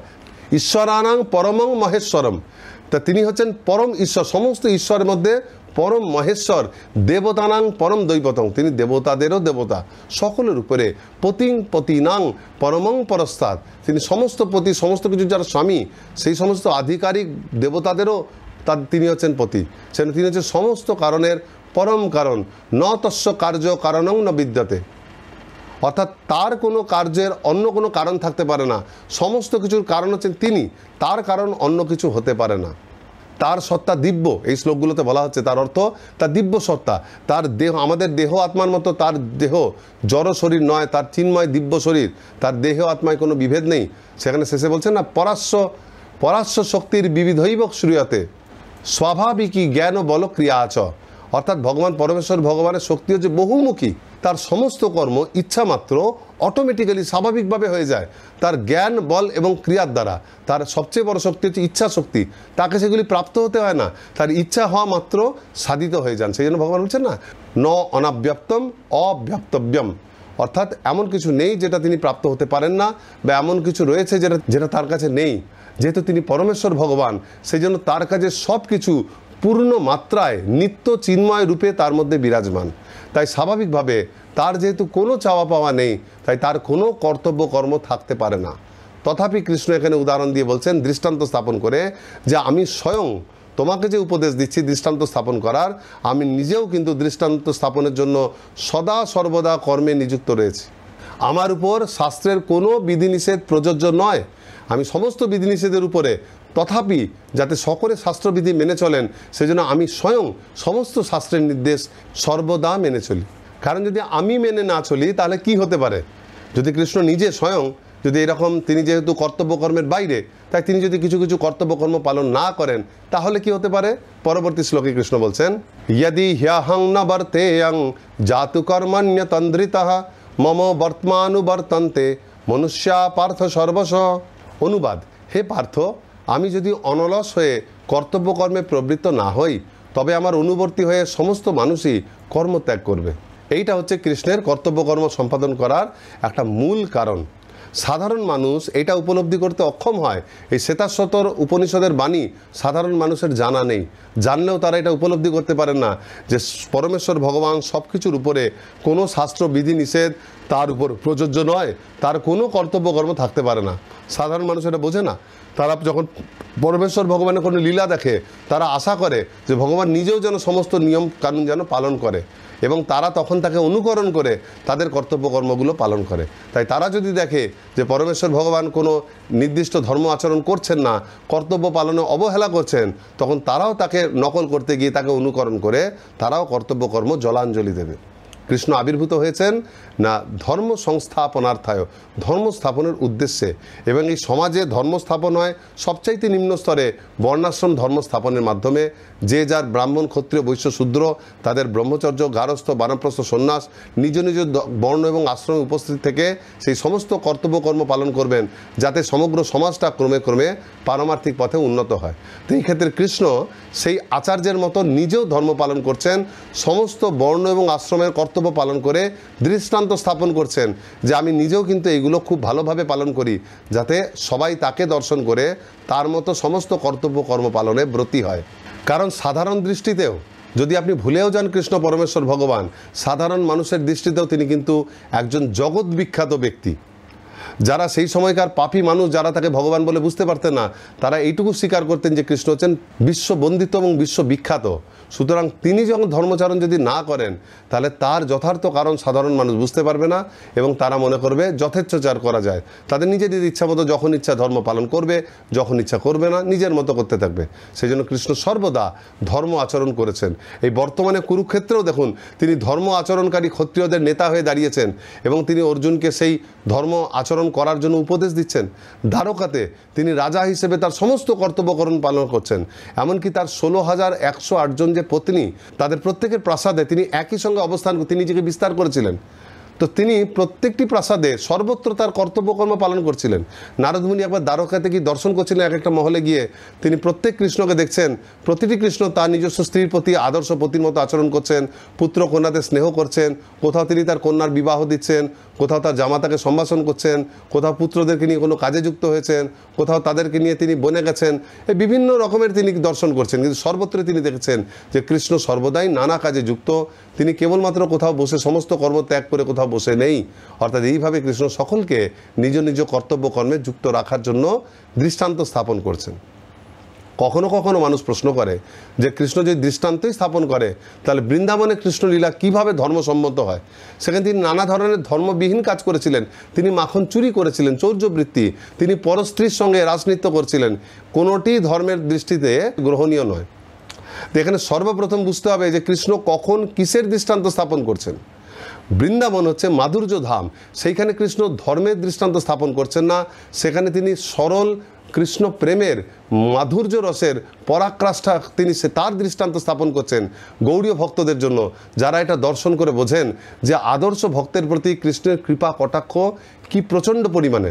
ঈশ্বরানাং পরমং মহেশ্বরম। তা তিনি হচ্ছেন পরম ঈশ্বর, সমস্ত ঈশ্বরের মধ্যে পরম মহেশ্বর, দেবতানাং পরম দৈবতং। তিনি দেবতাদেরও দেবতা, সকলের উপরে পতিং পতিনাং পরমং পরস্তাদ তিনি সমস্ত পতি, সমস্ত কিছু যার স্বামী, সেই সমস্ত আধিকারিক দেবতাদেরও তার, তিনি হচ্ছেন পতি। সেখানে তিনি হচ্ছেন সমস্ত কারণের পরম কারণ। ন তস্য কার্য কারণং ন বিদ্যতে। অর্থাৎ তার কোনো কার্যের অন্য কোনো কারণ থাকতে পারে না। সমস্ত কিছুর কারণ হচ্ছেন তিনি, তার কারণ অন্য কিছু হতে পারে না। তার সত্তা দিব্য, এই শ্লোকগুলোতে বলা হচ্ছে তার অর্থ তার দিব্য সত্তা। তার দেহ, আমাদের দেহ আত্মার মতো তার দেহ, জড় শরীর নয়, তার চিন্ময় দিব্য শরীর। তার দেহ আত্মায় কোনো বিভেদ নেই। সেখানে শেষে বলছেন না পরাস্য পরাস্য শক্তির বিবিধৈব শ্রুয়াতে স্বাভাবিকই জ্ঞান ও বল ক্রিয়া আচ। অর্থাৎ ভগবান, পরমেশ্বর ভগবানের শক্তি হচ্ছে বহুমুখী। তার সমস্ত কর্ম ইচ্ছা মাত্র অটোমেটিক্যালি স্বাভাবিকভাবে হয়ে যায়। তার জ্ঞান, বল এবং ক্রিয়ার দ্বারা। তার সবচেয়ে বড় শক্তি হচ্ছে ইচ্ছা শক্তি। তাকে সেগুলি প্রাপ্ত হতে হয় না। তার ইচ্ছা হওয়া মাত্র সাধিত হয়ে যান। সেই জন্য ভগবান বলছেন না, ন অনাব্যাপ্তম, অব্যাপ্তব্যম। অর্থাৎ এমন কিছু নেই যেটা তিনি প্রাপ্ত হতে পারেন না, বা এমন কিছু রয়েছে যেটা যেটা তার কাছে নেই। যেহেতু তিনি পরমেশ্বর ভগবান, সেই জন্য তার কাছে সব কিছু পূর্ণ মাত্রায়, নিত্য চিন্ময় রূপে তার মধ্যে বিরাজমান। তাই স্বাভাবিকভাবে তার যেহেতু কোনো চাওয়া পাওয়া নেই, তাই তার কোনো কর্তব্য কর্ম থাকতে পারে না। তথাপি কৃষ্ণ এখানে উদাহরণ দিয়ে বলছেন, দৃষ্টান্ত স্থাপন করে যে আমি স্বয়ং তোমাকে যে উপদেশ দিচ্ছি দৃষ্টান্ত স্থাপন করার, আমি নিজেও কিন্তু দৃষ্টান্ত স্থাপনের জন্য সদা সর্বদা কর্মে নিযুক্ত রয়েছি। আমার উপর শাস্ত্রের কোনো বিধিনিষেধ প্রযোজ্য নয়। আমি সমস্ত বিধিনিষেধের উপরে তথাপি যাতে সকলে শাস্ত্রবিধি মেনে চলেন, সেজন্য আমি স্বয়ং সমস্ত শাস্ত্রের নির্দেশ সর্বদা মেনে চলি। কারণ যদি আমি মেনে না চলি, তাহলে কি হতে পারে? যদি কৃষ্ণ নিজে স্বয়ং, যদি এরকম তিনি যেহেতু কর্তব্যকর্মের বাইরে, তাই তিনি যদি কিছু কিছু কর্তব্যকর্ম পালন না করেন, তাহলে কি হতে পারে? পরবর্তী শ্লোকে কৃষ্ণ বলছেন ইয়দি হ্যাহং ন বর্তেয়ং জাতু কর্মণ্য তন্দ্রিতঃ মম বর্তমানুবর্তন্তে মনুষ্যা পার্থ সর্বস অনুবাদ হে পার্থ আমি যদি অনলস হয়ে কর্তব্যকর্মে প্রবৃত্ত না হই, তবে আমার অনুবর্তী হয়ে সমস্ত মানুষই কর্মত্যাগ করবে। এইটা হচ্ছে কৃষ্ণের কর্তব্যকর্ম সম্পাদন করার একটা মূল কারণ। সাধারণ মানুষ এটা উপলব্ধি করতে অক্ষম হয়। এই শ্বেতাশ্বতর উপনিষদের বাণী সাধারণ মানুষের জানা নেই। জানলেও তারা এটা উপলব্ধি করতে পারেন না যে পরমেশ্বর ভগবান সব কিছুর উপরে কোনো শাস্ত্র, বিধি, নিষেধ তার উপর প্রযোজ্য নয়। তার কোনো কর্তব্যকর্ম থাকতে পারে না। সাধারণ মানুষ এটা বোঝে না। তারা যখন পরমেশ্বর ভগবানের কোনো লীলা দেখে, তারা আশা করে যে ভগবান নিজেও যেন সমস্ত নিয়ম কানুন যেন পালন করে। এবং তারা তখন তাকে অনুকরণ করে তাদের কর্তব্যকর্মগুলো পালন করে। তাই তারা যদি দেখে যে পরমেশ্বর ভগবান কোনো নির্দিষ্ট ধর্ম আচরণ করছেন না, কর্তব্য পালনে অবহেলা করছেন, তখন তারাও তাকে নকল করতে গিয়ে তাকে অনুকরণ করে তারাও কর্তব্যকর্ম জলাঞ্জলি দেবে। কৃষ্ণ আবির্ভূত হয়েছেন না ধর্ম সংস্থাপনার্থায় ধর্ম স্থাপনের উদ্দেশ্যে। এবং এই সমাজে ধর্ম স্থাপন হয় সবচাইতে নিম্ন স্তরে বর্ণাশ্রম ধর্ম স্থাপনের মাধ্যমে। যে যার ব্রাহ্মণ, ক্ষত্রিয়, বৈশ্য, শূদ্র, তাদের ব্রহ্মচর্য, গারস্থ, বানপ্রস্থ, সন্ন্যাস, নিজ নিজ বর্ণ এবং আশ্রমে উপস্থিত থেকে সেই সমস্ত কর্তব্যকর্ম পালন করবেন যাতে সমগ্র সমাজটা ক্রমে ক্রমে পারমার্থিক পথে উন্নত হয়। তো এই ক্ষেত্রে কৃষ্ণ সেই আচার্যের মতো নিজেও ধর্ম পালন করছেন। সমস্ত বর্ণ এবং আশ্রমের কর্তব্য পালন করে দৃষ্টান্ত স্থাপন করছেন যে আমি নিজেও কিন্তু এইগুলো খুব ভালোভাবে পালন করি, যাতে সবাই তাকে দর্শন করে তার মতো সমস্ত কর্তব্য কর্ম পালনে ব্রতী হয়। কারণ সাধারণ দৃষ্টিতেও, যদি আপনি ভুলেও যান কৃষ্ণ পরমেশ্বর ভগবান, সাধারণ মানুষের দৃষ্টিতেও তিনি কিন্তু একজন জগৎ বিখ্যাত ব্যক্তি। যারা সেই সময়কার পাপী মানুষ যারা তাকে ভগবান বলে বুঝতে পারতেন না, তারা এইটুকু স্বীকার করতেন যে কৃষ্ণ হচ্ছেন বিশ্ববন্দিত এবং বিশ্ববিখ্যাত। সুতরাং তিনি যখন ধর্মচারণ যদি না করেন, তাহলে তার যথার্থ কারণ সাধারণ মানুষ বুঝতে পারবে না এবং তারা মনে করবে যথেচ্ছাচার করা যায়। তাদের নিজেদের ইচ্ছা মতো যখন ইচ্ছা ধর্ম পালন করবে, যখন ইচ্ছা করবে না, নিজের মতো করতে থাকবে। সেই জন্য কৃষ্ণ সর্বদা ধর্ম আচরণ করেছেন। এই বর্তমানে কুরুক্ষেত্রেও দেখুন, তিনি ধর্ম আচরণকারী ক্ষত্রিয়দের নেতা হয়ে দাঁড়িয়েছেন এবং তিনি অর্জুনকে সেই ধর্ম আচরণ করার জন্য উপদেশ দিচ্ছেন। দ্বারকাতে তিনি রাজা হিসেবে তার সমস্ত কর্তব্যকরণ পালন করছেন। এমনকি তার ষোলো হাজার একশো আটজন যে পত্নী, তাদের প্রত্যেকের প্রাসাদে তিনি একই সঙ্গে অবস্থান তিনি নিজেকে বিস্তার করেছিলেন। তো তিনি প্রত্যেকটি প্রাসাদে সর্বত্র তার কর্তব্যকর্ম পালন করছিলেন। নারদমুনি একবার দ্বারকাতে কি দর্শন করছিলেন এক একটা মহলে গিয়ে। তিনি প্রত্যেক কৃষ্ণকে দেখছেন। প্রতিটি কৃষ্ণ তার নিজস্ব স্ত্রীর প্রতি আদর্শ পতির মতো আচরণ করছেন। পুত্র কন্যাদের স্নেহ করছেন। কোথাও তিনি তার কন্যার বিবাহ দিচ্ছেন। কোথাও তার জামাতাকে সম্ভাষণ করছেন, কোথাও পুত্রদেরকে নিয়ে কোনো কাজে যুক্ত হয়েছেন, কোথাও তাদেরকে নিয়ে তিনি বনে গেছেন এই বিভিন্ন রকমের তিনি দর্শন করছেন। কিন্তু সর্বত্র তিনি দেখেছেন যে কৃষ্ণ সর্বদাই নানা কাজে যুক্ত। তিনি কেবলমাত্র কোথাও বসে সমস্ত কর্ম ত্যাগ করে কোথাও বসে নেই। অর্থাৎ এইভাবে কৃষ্ণ সকলকে নিজ নিজ কর্তব্য কর্মে যুক্ত রাখার জন্য দৃষ্টান্ত স্থাপন করছেন। কখনো কখনো মানুষ প্রশ্ন করে যে কৃষ্ণ যদি দৃষ্টান্তই স্থাপন করে, তাহলে বৃন্দাবনে কৃষ্ণলীলা কীভাবে ধর্মসম্মত হয়? সেখানে তিনি নানা ধরনের ধর্মবিহীন কাজ করেছিলেন। তিনি মাখন চুরি করেছিলেন, চৌর্যবৃত্তি। তিনি পরস্ত্রীর সঙ্গে রাজনৃত্য করছিলেন। কোনোটি ধর্মের দৃষ্টিতে গ্রহণীয় নয়। এখানে সর্বপ্রথম বুঝতে হবে যে কৃষ্ণ কখন কিসের দৃষ্টান্ত স্থাপন করছেন? বৃন্দাবন হচ্ছে মাধুর্য ধাম সেইখানে কৃষ্ণ ধর্মের দৃষ্টান্ত স্থাপন করছেন না। সেখানে তিনি সরল কৃষ্ণ প্রেমের মাধুর্য রসের পরাক্রাষ্ঠা তিনি সে তার দৃষ্টান্ত স্থাপন করছেন গৌরীয় ভক্তদের জন্য, যারা এটা দর্শন করে বোঝেন যে আদর্শ ভক্তের প্রতি কৃষ্ণের কৃপা, কটাক্ষ কি প্রচণ্ড পরিমাণে।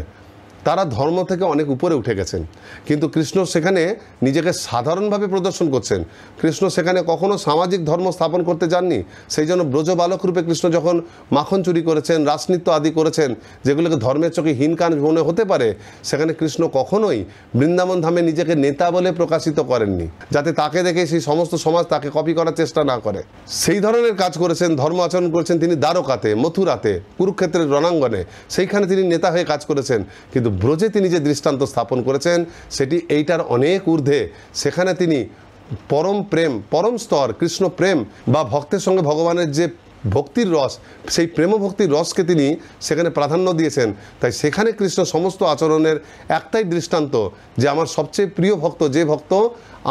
তারা ধর্ম থেকে অনেক উপরে উঠে গেছেন। কিন্তু কৃষ্ণ সেখানে নিজেকে সাধারণভাবে প্রদর্শন করছেন। কৃষ্ণ সেখানে কখনো সামাজিক ধর্ম স্থাপন করতে যাননি। সেই জন্য ব্রজ বালক রূপে কৃষ্ণ যখন মাখন চুরি করেছেন রাসনৃত্য আদি করেছেন, যেগুলোকে ধর্মের চোখে হীনকান মনে হতে পারে, সেখানে কৃষ্ণ কখনোই বৃন্দাবন ধামে নিজেকে নেতা বলে প্রকাশিত করেননি, যাতে তাকে দেখে সেই সমস্ত সমাজ তাকে কপি করার চেষ্টা না করে। সেই ধরনের কাজ করেছেন, ধর্ম আচরণ করেছেন তিনি দ্বারকাতে, মথুরাতে, কুরুক্ষেত্রের রণাঙ্গনে। সেইখানে তিনি নেতা হয়ে কাজ করেছেন। কিন্তু ব্রজে তিনি যে দৃষ্টান্ত স্থাপন করেছেন, সেটি এইটার অনেক ঊর্ধ্বে। সেখানে তিনি পরম প্রেম, পরম স্তর, কৃষ্ণ প্রেম বা ভক্তের সঙ্গে ভগবানের যে ভক্তির রস, সেই প্রেম ভক্তির রসকে তিনি সেখানে প্রাধান্য দিয়েছেন। তাই সেখানে কৃষ্ণ সমস্ত আচরণের একটাই দৃষ্টান্ত, যে আমার সবচেয়ে প্রিয় ভক্ত, যে ভক্ত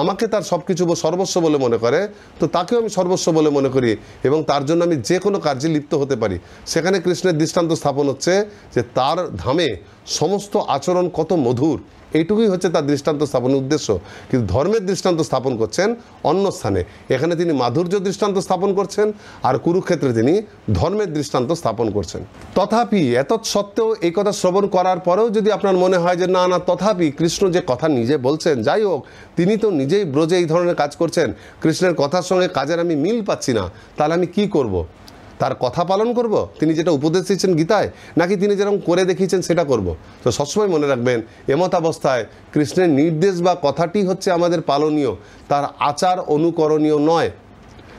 আমাকে তার সব কিছু সর্বস্ব বলে মনে করে, তো তাকেও আমি সর্বস্ব বলে মনে করি এবং তার জন্য আমি যে কোনো কার্যে লিপ্ত হতে পারি। সেখানে কৃষ্ণের দৃষ্টান্ত স্থাপন হচ্ছে যে তার ধামে সমস্ত আচরণ কত মধুর এইটুকুই হচ্ছে তার দৃষ্টান্ত স্থাপনের উদ্দেশ্য। কিন্তু ধর্মের দৃষ্টান্ত স্থাপন করছেন অন্য স্থানে। এখানে তিনি মাধুর্য দৃষ্টান্ত স্থাপন করছেন আর কুরুক্ষেত্রে তিনি ধর্মের দৃষ্টান্ত স্থাপন করছেন। তথাপি এত সত্ত্বেও এই কথা শ্রবণ করার পরেও যদি আপনার মনে হয় যে, না না, তথাপি কৃষ্ণ যে কথা নিজে বলছেন, যাই হোক, তিনি তো নিজেই ব্রজে এই ধরনের কাজ করছেন, কৃষ্ণের কথার সঙ্গে কাজের আমি মিল পাচ্ছি না, তাহলে আমি কি করব। তার কথা পালন করব? তিনি যেটা উপদেশ দিয়েছেন গীতায়, নাকি তিনি যেরকম করে দেখিয়েছেন সেটা করব? তো সবসময় মনে রাখবেন, এমত অবস্থায় কৃষ্ণের নির্দেশ বা কথাটি হচ্ছে আমাদের পালনীয়, তার আচার অনুকরণীয় নয়।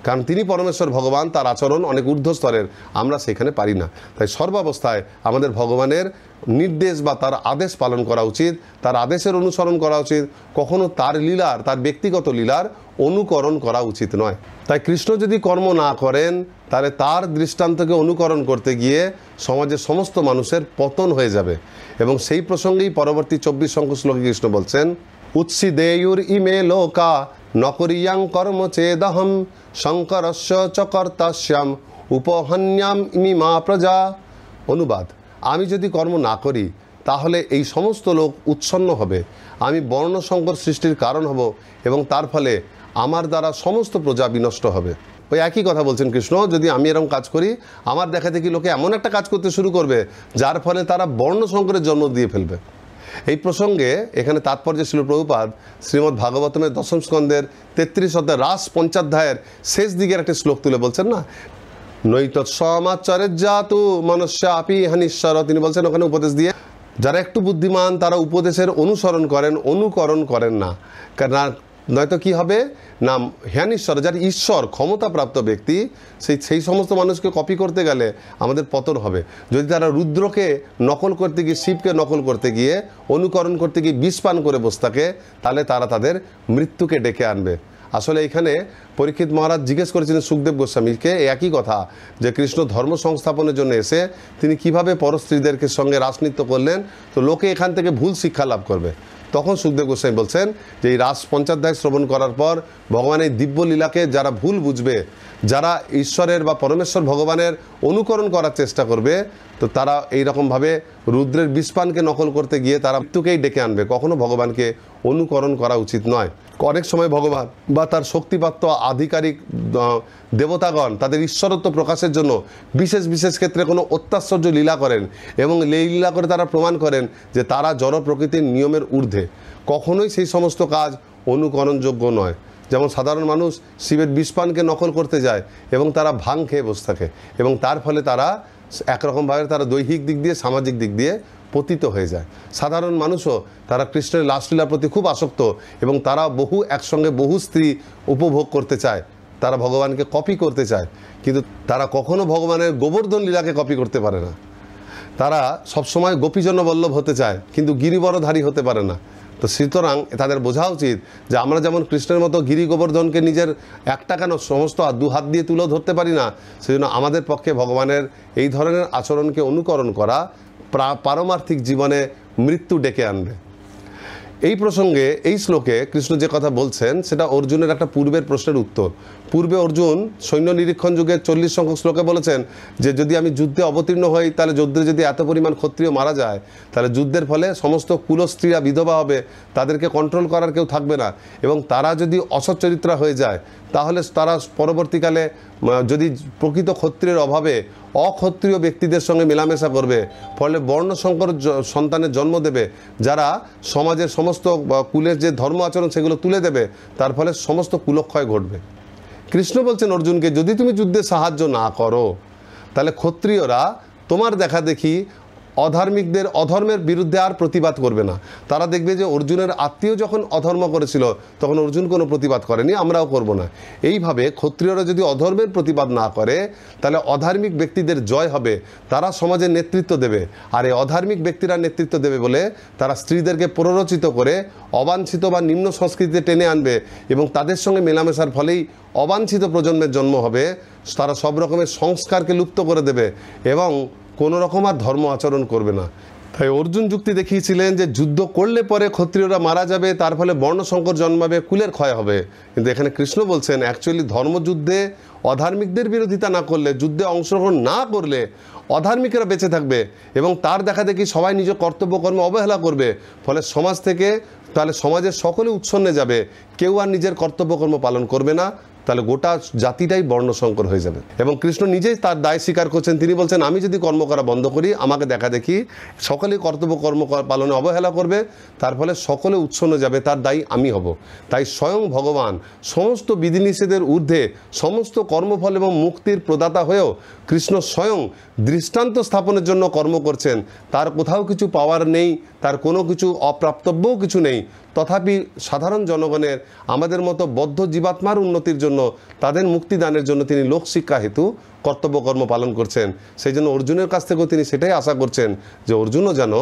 কারণ তিনি পরমেশ্বর, ভগবান, তার আচরণ অনেক ঊর্ধ্ব স্তরের আমরা সেখানে পারি না। তাই সর্বাবস্থায় আমাদের ভগবানের নির্দেশ বা তার আদেশ পালন করা উচিত, তার আদেশের অনুসরণ করা উচিত, কখনো তার লীলার, তার ব্যক্তিগত লীলার অনুকরণ করা উচিত নয়। তাই কৃষ্ণ যদি কর্ম না করেন, তাহলে তার দৃষ্টান্তকে অনুকরণ করতে গিয়ে সমাজের সমস্ত মানুষের পতন হয়ে যাবে। এবং সেই প্রসঙ্গেই পরবর্তী চব্বিশ সংখ্য শ্লোকে কৃষ্ণ বলছেন উৎসি দেয়ুর ইমে লোকা নকরিয়াং কর্ম চেদহম, শঙ্করস্য চ কর্তাস্যাম, উপহন্যাম ইমিমা প্রজা। অনুবাদ। আমি যদি কর্ম না করি, তাহলে এই সমস্ত লোক উচ্ছন্ন হবে। আমি বর্ণসংকর সৃষ্টির কারণ হব এবং তার ফলে আমার দ্বারা সমস্ত প্রজা বিনষ্ট হবে। ওই একই কথা বলছেন কৃষ্ণ, যদি আমি এরকম কাজ করি, আমার দেখা দেখি লোকে এমন একটা কাজ করতে শুরু করবে, যার ফলে তারা বর্ণসংকরের জন্ম দিয়ে ফেলবে? এই প্রসঙ্গে এখানে তাৎপর্য ছিল প্রভুপাদ শ্রীমদ্ ভাগবতমের দশম স্কন্ধের তেত্রিশ অধ্যায় রাস পঞ্চাধ্যায়ের শেষ দিকের একটা শ্লোক তুলে বলছেন না? নৈতৎ সমাচারের জাতু মনুষ্য আপি হানিশ্বর তিনি বলছেন, ওখানে উপদেশ দিয়ে, যারা একটু বুদ্ধিমান, তারা উপদেশের অনুসরণ করেন, অনুকরণ করেন না। নয়তো কি হবে? না জ্ঞানীশ্বর যার ঈশ্বর ক্ষমতাপ্রাপ্ত ব্যক্তি, সেই সেই সমস্ত মানুষকে কপি করতে গেলে আমাদের পতন হবে। যদি তারা রুদ্রকে নকল করতে গিয়ে, শিবকে নকল করতে গিয়ে, অনুকরণ করতে গিয়ে, বিষ পান করে বসে থাকে, তাহলে তারা তাদের মৃত্যুকে ডেকে আনবে। আসলে এখানে পরীক্ষিত মহারাজ জিজ্ঞেস করেছিলেন সুখদেব গোস্বামীকে একই কথা, যে কৃষ্ণ ধর্ম সংস্থাপনের জন্য এসে তিনি কীভাবে পরস্ত্রীদেরকে সঙ্গে রাজনীতি করলেন, তো লোকে এখান থেকে ভুল শিক্ষা লাভ করবে। তখন সুখদেব গোস্বামী বলছেন যে এই রাস পঞ্চাধ্যায় শ্রবণ করার পর ভগবানের দিব্য লীলাকে যারা ভুল বুঝবে, যারা ঈশ্বরের বা পরমেশ্বর ভগবানের অনুকরণ করার চেষ্টা করবে তো তারা এই রকমভাবে রুদ্রের বিষপানকে নকল করতে গিয়ে তারা মৃত্যুকেই ডেকে আনবে। কখনো ভগবানকে অনুকরণ করা উচিত নয়। অনেক সময় ভগবান বা তার শক্তিপ্রাপ্ত আধিকারিক দেবতাগণ তাদের ঈশ্বরত্ব প্রকাশের জন্য বিশেষ বিশেষ ক্ষেত্রে কোনো অত্যাশ্চর্য লীলা করেন এবং লীলা করে তারা প্রমাণ করেন যে তারা জড় প্রকৃতির নিয়মের ঊর্ধ্বে। কখনোই সেই সমস্ত কাজ অনুকরণযোগ্য নয়। যেমন সাধারণ মানুষ শিবের বিষপানকে নকল করতে যায় এবং তারা ভাং খেয়ে বসে থাকে এবং তার ফলে তারা একরকমভাবে তারা দৈহিক দিক দিয়ে, সামাজিক দিক দিয়ে পতিত হয়ে যায়। সাধারণ মানুষও তারা কৃষ্ণের লাসলীলার প্রতি খুব আসক্ত এবং তারা বহু একসঙ্গে বহু স্ত্রী উপভোগ করতে চায়। তারা ভগবানকে কপি করতে চায়। কিন্তু তারা কখনো ভগবানের গোবর্ধন লীলাকে কপি করতে পারে না। তারা সবসময় গোপীজন বল্লভ হতে চায়, কিন্তু গিরিবরধারী হতে পারে না। তো সুতরাং তাদের বোঝা উচিত যে আমরা যেমন কৃষ্ণের মতো গিরি গোবর্ধনকে নিজের একটা কেন সমস্ত দু হাত দিয়ে তুলে ধরতে পারি না, সেজন্য আমাদের পক্ষে ভগবানের এই ধরনের আচরণকে অনুকরণ করা পারমার্থিক জীবনে মৃত্যু ডেকে আনবে। এই প্রসঙ্গে, এই শ্লোকে কৃষ্ণ যে কথা বলছেন, সেটা অর্জুনের একটা পূর্বের প্রশ্নের উত্তর। পূর্বে অর্জুন সৈন্য নিরীক্ষণ যুগে চল্লিশ সংখ্যক শ্লোকে বলেছেন যে, যদি আমি যুদ্ধে অবতীর্ণ হই, তাহলে যুদ্ধে যদি এত পরিমাণ ক্ষত্রিয় মারা যায়, তাহলে যুদ্ধের ফলে সমস্ত কুলস্ত্রীরা বিধবা হবে, তাদেরকে কন্ট্রোল করার কেউ থাকবে না। এবং তারা যদি অসচ্চরিত্রা হয়ে যায়, তাহলে তারা পরবর্তীকালে, যদি প্রকৃত ক্ষত্রিয়ের অভাবে অক্ষত্রিয় ব্যক্তিদের সঙ্গে মেলামেশা করবে। ফলে বর্ণশঙ্কর সন্তানের জন্ম দেবে। যারা সমাজের সমস্ত কুলের যে ধর্ম আচরণ সেগুলো তুলে দেবে, তার ফলে সমস্ত কুলক্ষয় ঘটবে। কৃষ্ণ বলছেন, অর্জুনকে, যদি তুমি যুদ্ধে সাহায্য না করো, তাহলে ক্ষত্রিয়রা তোমার দেখা দেখি অধার্মিকদের অধর্মের বিরুদ্ধে আর প্রতিবাদ করবে না। তারা দেখবে যে অর্জুনের আত্মীয় যখন অধর্ম করেছিল, তখন অর্জুন কোনো প্রতিবাদ করেনি, আমরাও করব না। এইভাবে ক্ষত্রিয়রা যদি অধর্মের প্রতিবাদ না করে, তাহলে অধার্মিক ব্যক্তিদের জয় হবে, তারা সমাজের নেতৃত্ব দেবে। আর এই অধার্মিক ব্যক্তিরা নেতৃত্ব দেবে বলে তারা স্ত্রীদেরকে প্ররোচিত করে অবাঞ্ছিত বা নিম্ন সংস্কৃতিতে টেনে আনবে এবং তাদের সঙ্গে মেলামেশার ফলেই অবাঞ্ছিত প্রজন্মের জন্ম হবে। তারা সব রকমের সংস্কারকে লুপ্ত করে দেবে এবং কোনো রকম আর ধর্ম আচরণ করবে না। তাই অর্জুন যুক্তি দেখিয়েছিলেন যে যুদ্ধ করলে পরে ক্ষত্রিয়রা মারা যাবে, তার ফলে বর্ণসংকর জন্মাবে, কুলের ক্ষয় হবে। কিন্তু এখানে কৃষ্ণ বলছেন অ্যাকচুয়ালি ধর্মযুদ্ধে অধার্মিকদের বিরোধিতা না করলে, যুদ্ধে অংশগ্রহণ না করলে অধার্মিকরা বেঁচে থাকবে এবং তার দেখা দেখি সবাই নিজ কর্তব্য কর্ম অবহেলা করবে। ফলে সমাজ থেকে তাহলে সমাজের সকলে উচ্ছন্নে যাবে, কেউ আর নিজের কর্তব্য কর্ম পালন করবে না। তাহলে গোটা জাতিটাই বর্ণসংকর হয়ে যাবে। এবং কৃষ্ণ নিজেই তার দায় স্বীকার করছেন। তিনি বলছেন, আমি যদি কর্ম করা বন্ধ করি, আমাকে দেখা দেখি সকলেই কর্তব্য কর্ম পালনে অবহেলা করবে, তার ফলে সকলে উচ্ছন্ন যাবে, তার দায়ী আমি হব। তাই স্বয়ং ভগবান সমস্ত বিধিনিষেধের ঊর্ধ্বে সমস্ত কর্মফল এবং মুক্তির প্রদাতা হয়েও কৃষ্ণ স্বয়ং দৃষ্টান্ত স্থাপনের জন্য কর্ম করছেন। তার কোথাও কিছু পাওয়ার নেই, তার কোনো কিছু অপ্রাপ্তব্যও কিছু নেই। তথাপি সাধারণ জনগণের আমাদের মতো বদ্ধ জীবাত্মার উন্নতির জন্য, তাদের মুক্তিদানের জন্য তিনি লোকশিক্ষা হেতু কর্তব্যকর্ম পালন করছেন। সেই জন্য অর্জুনের কাছ থেকেও তিনি সেটাই আশা করছেন যে অর্জুনও যেন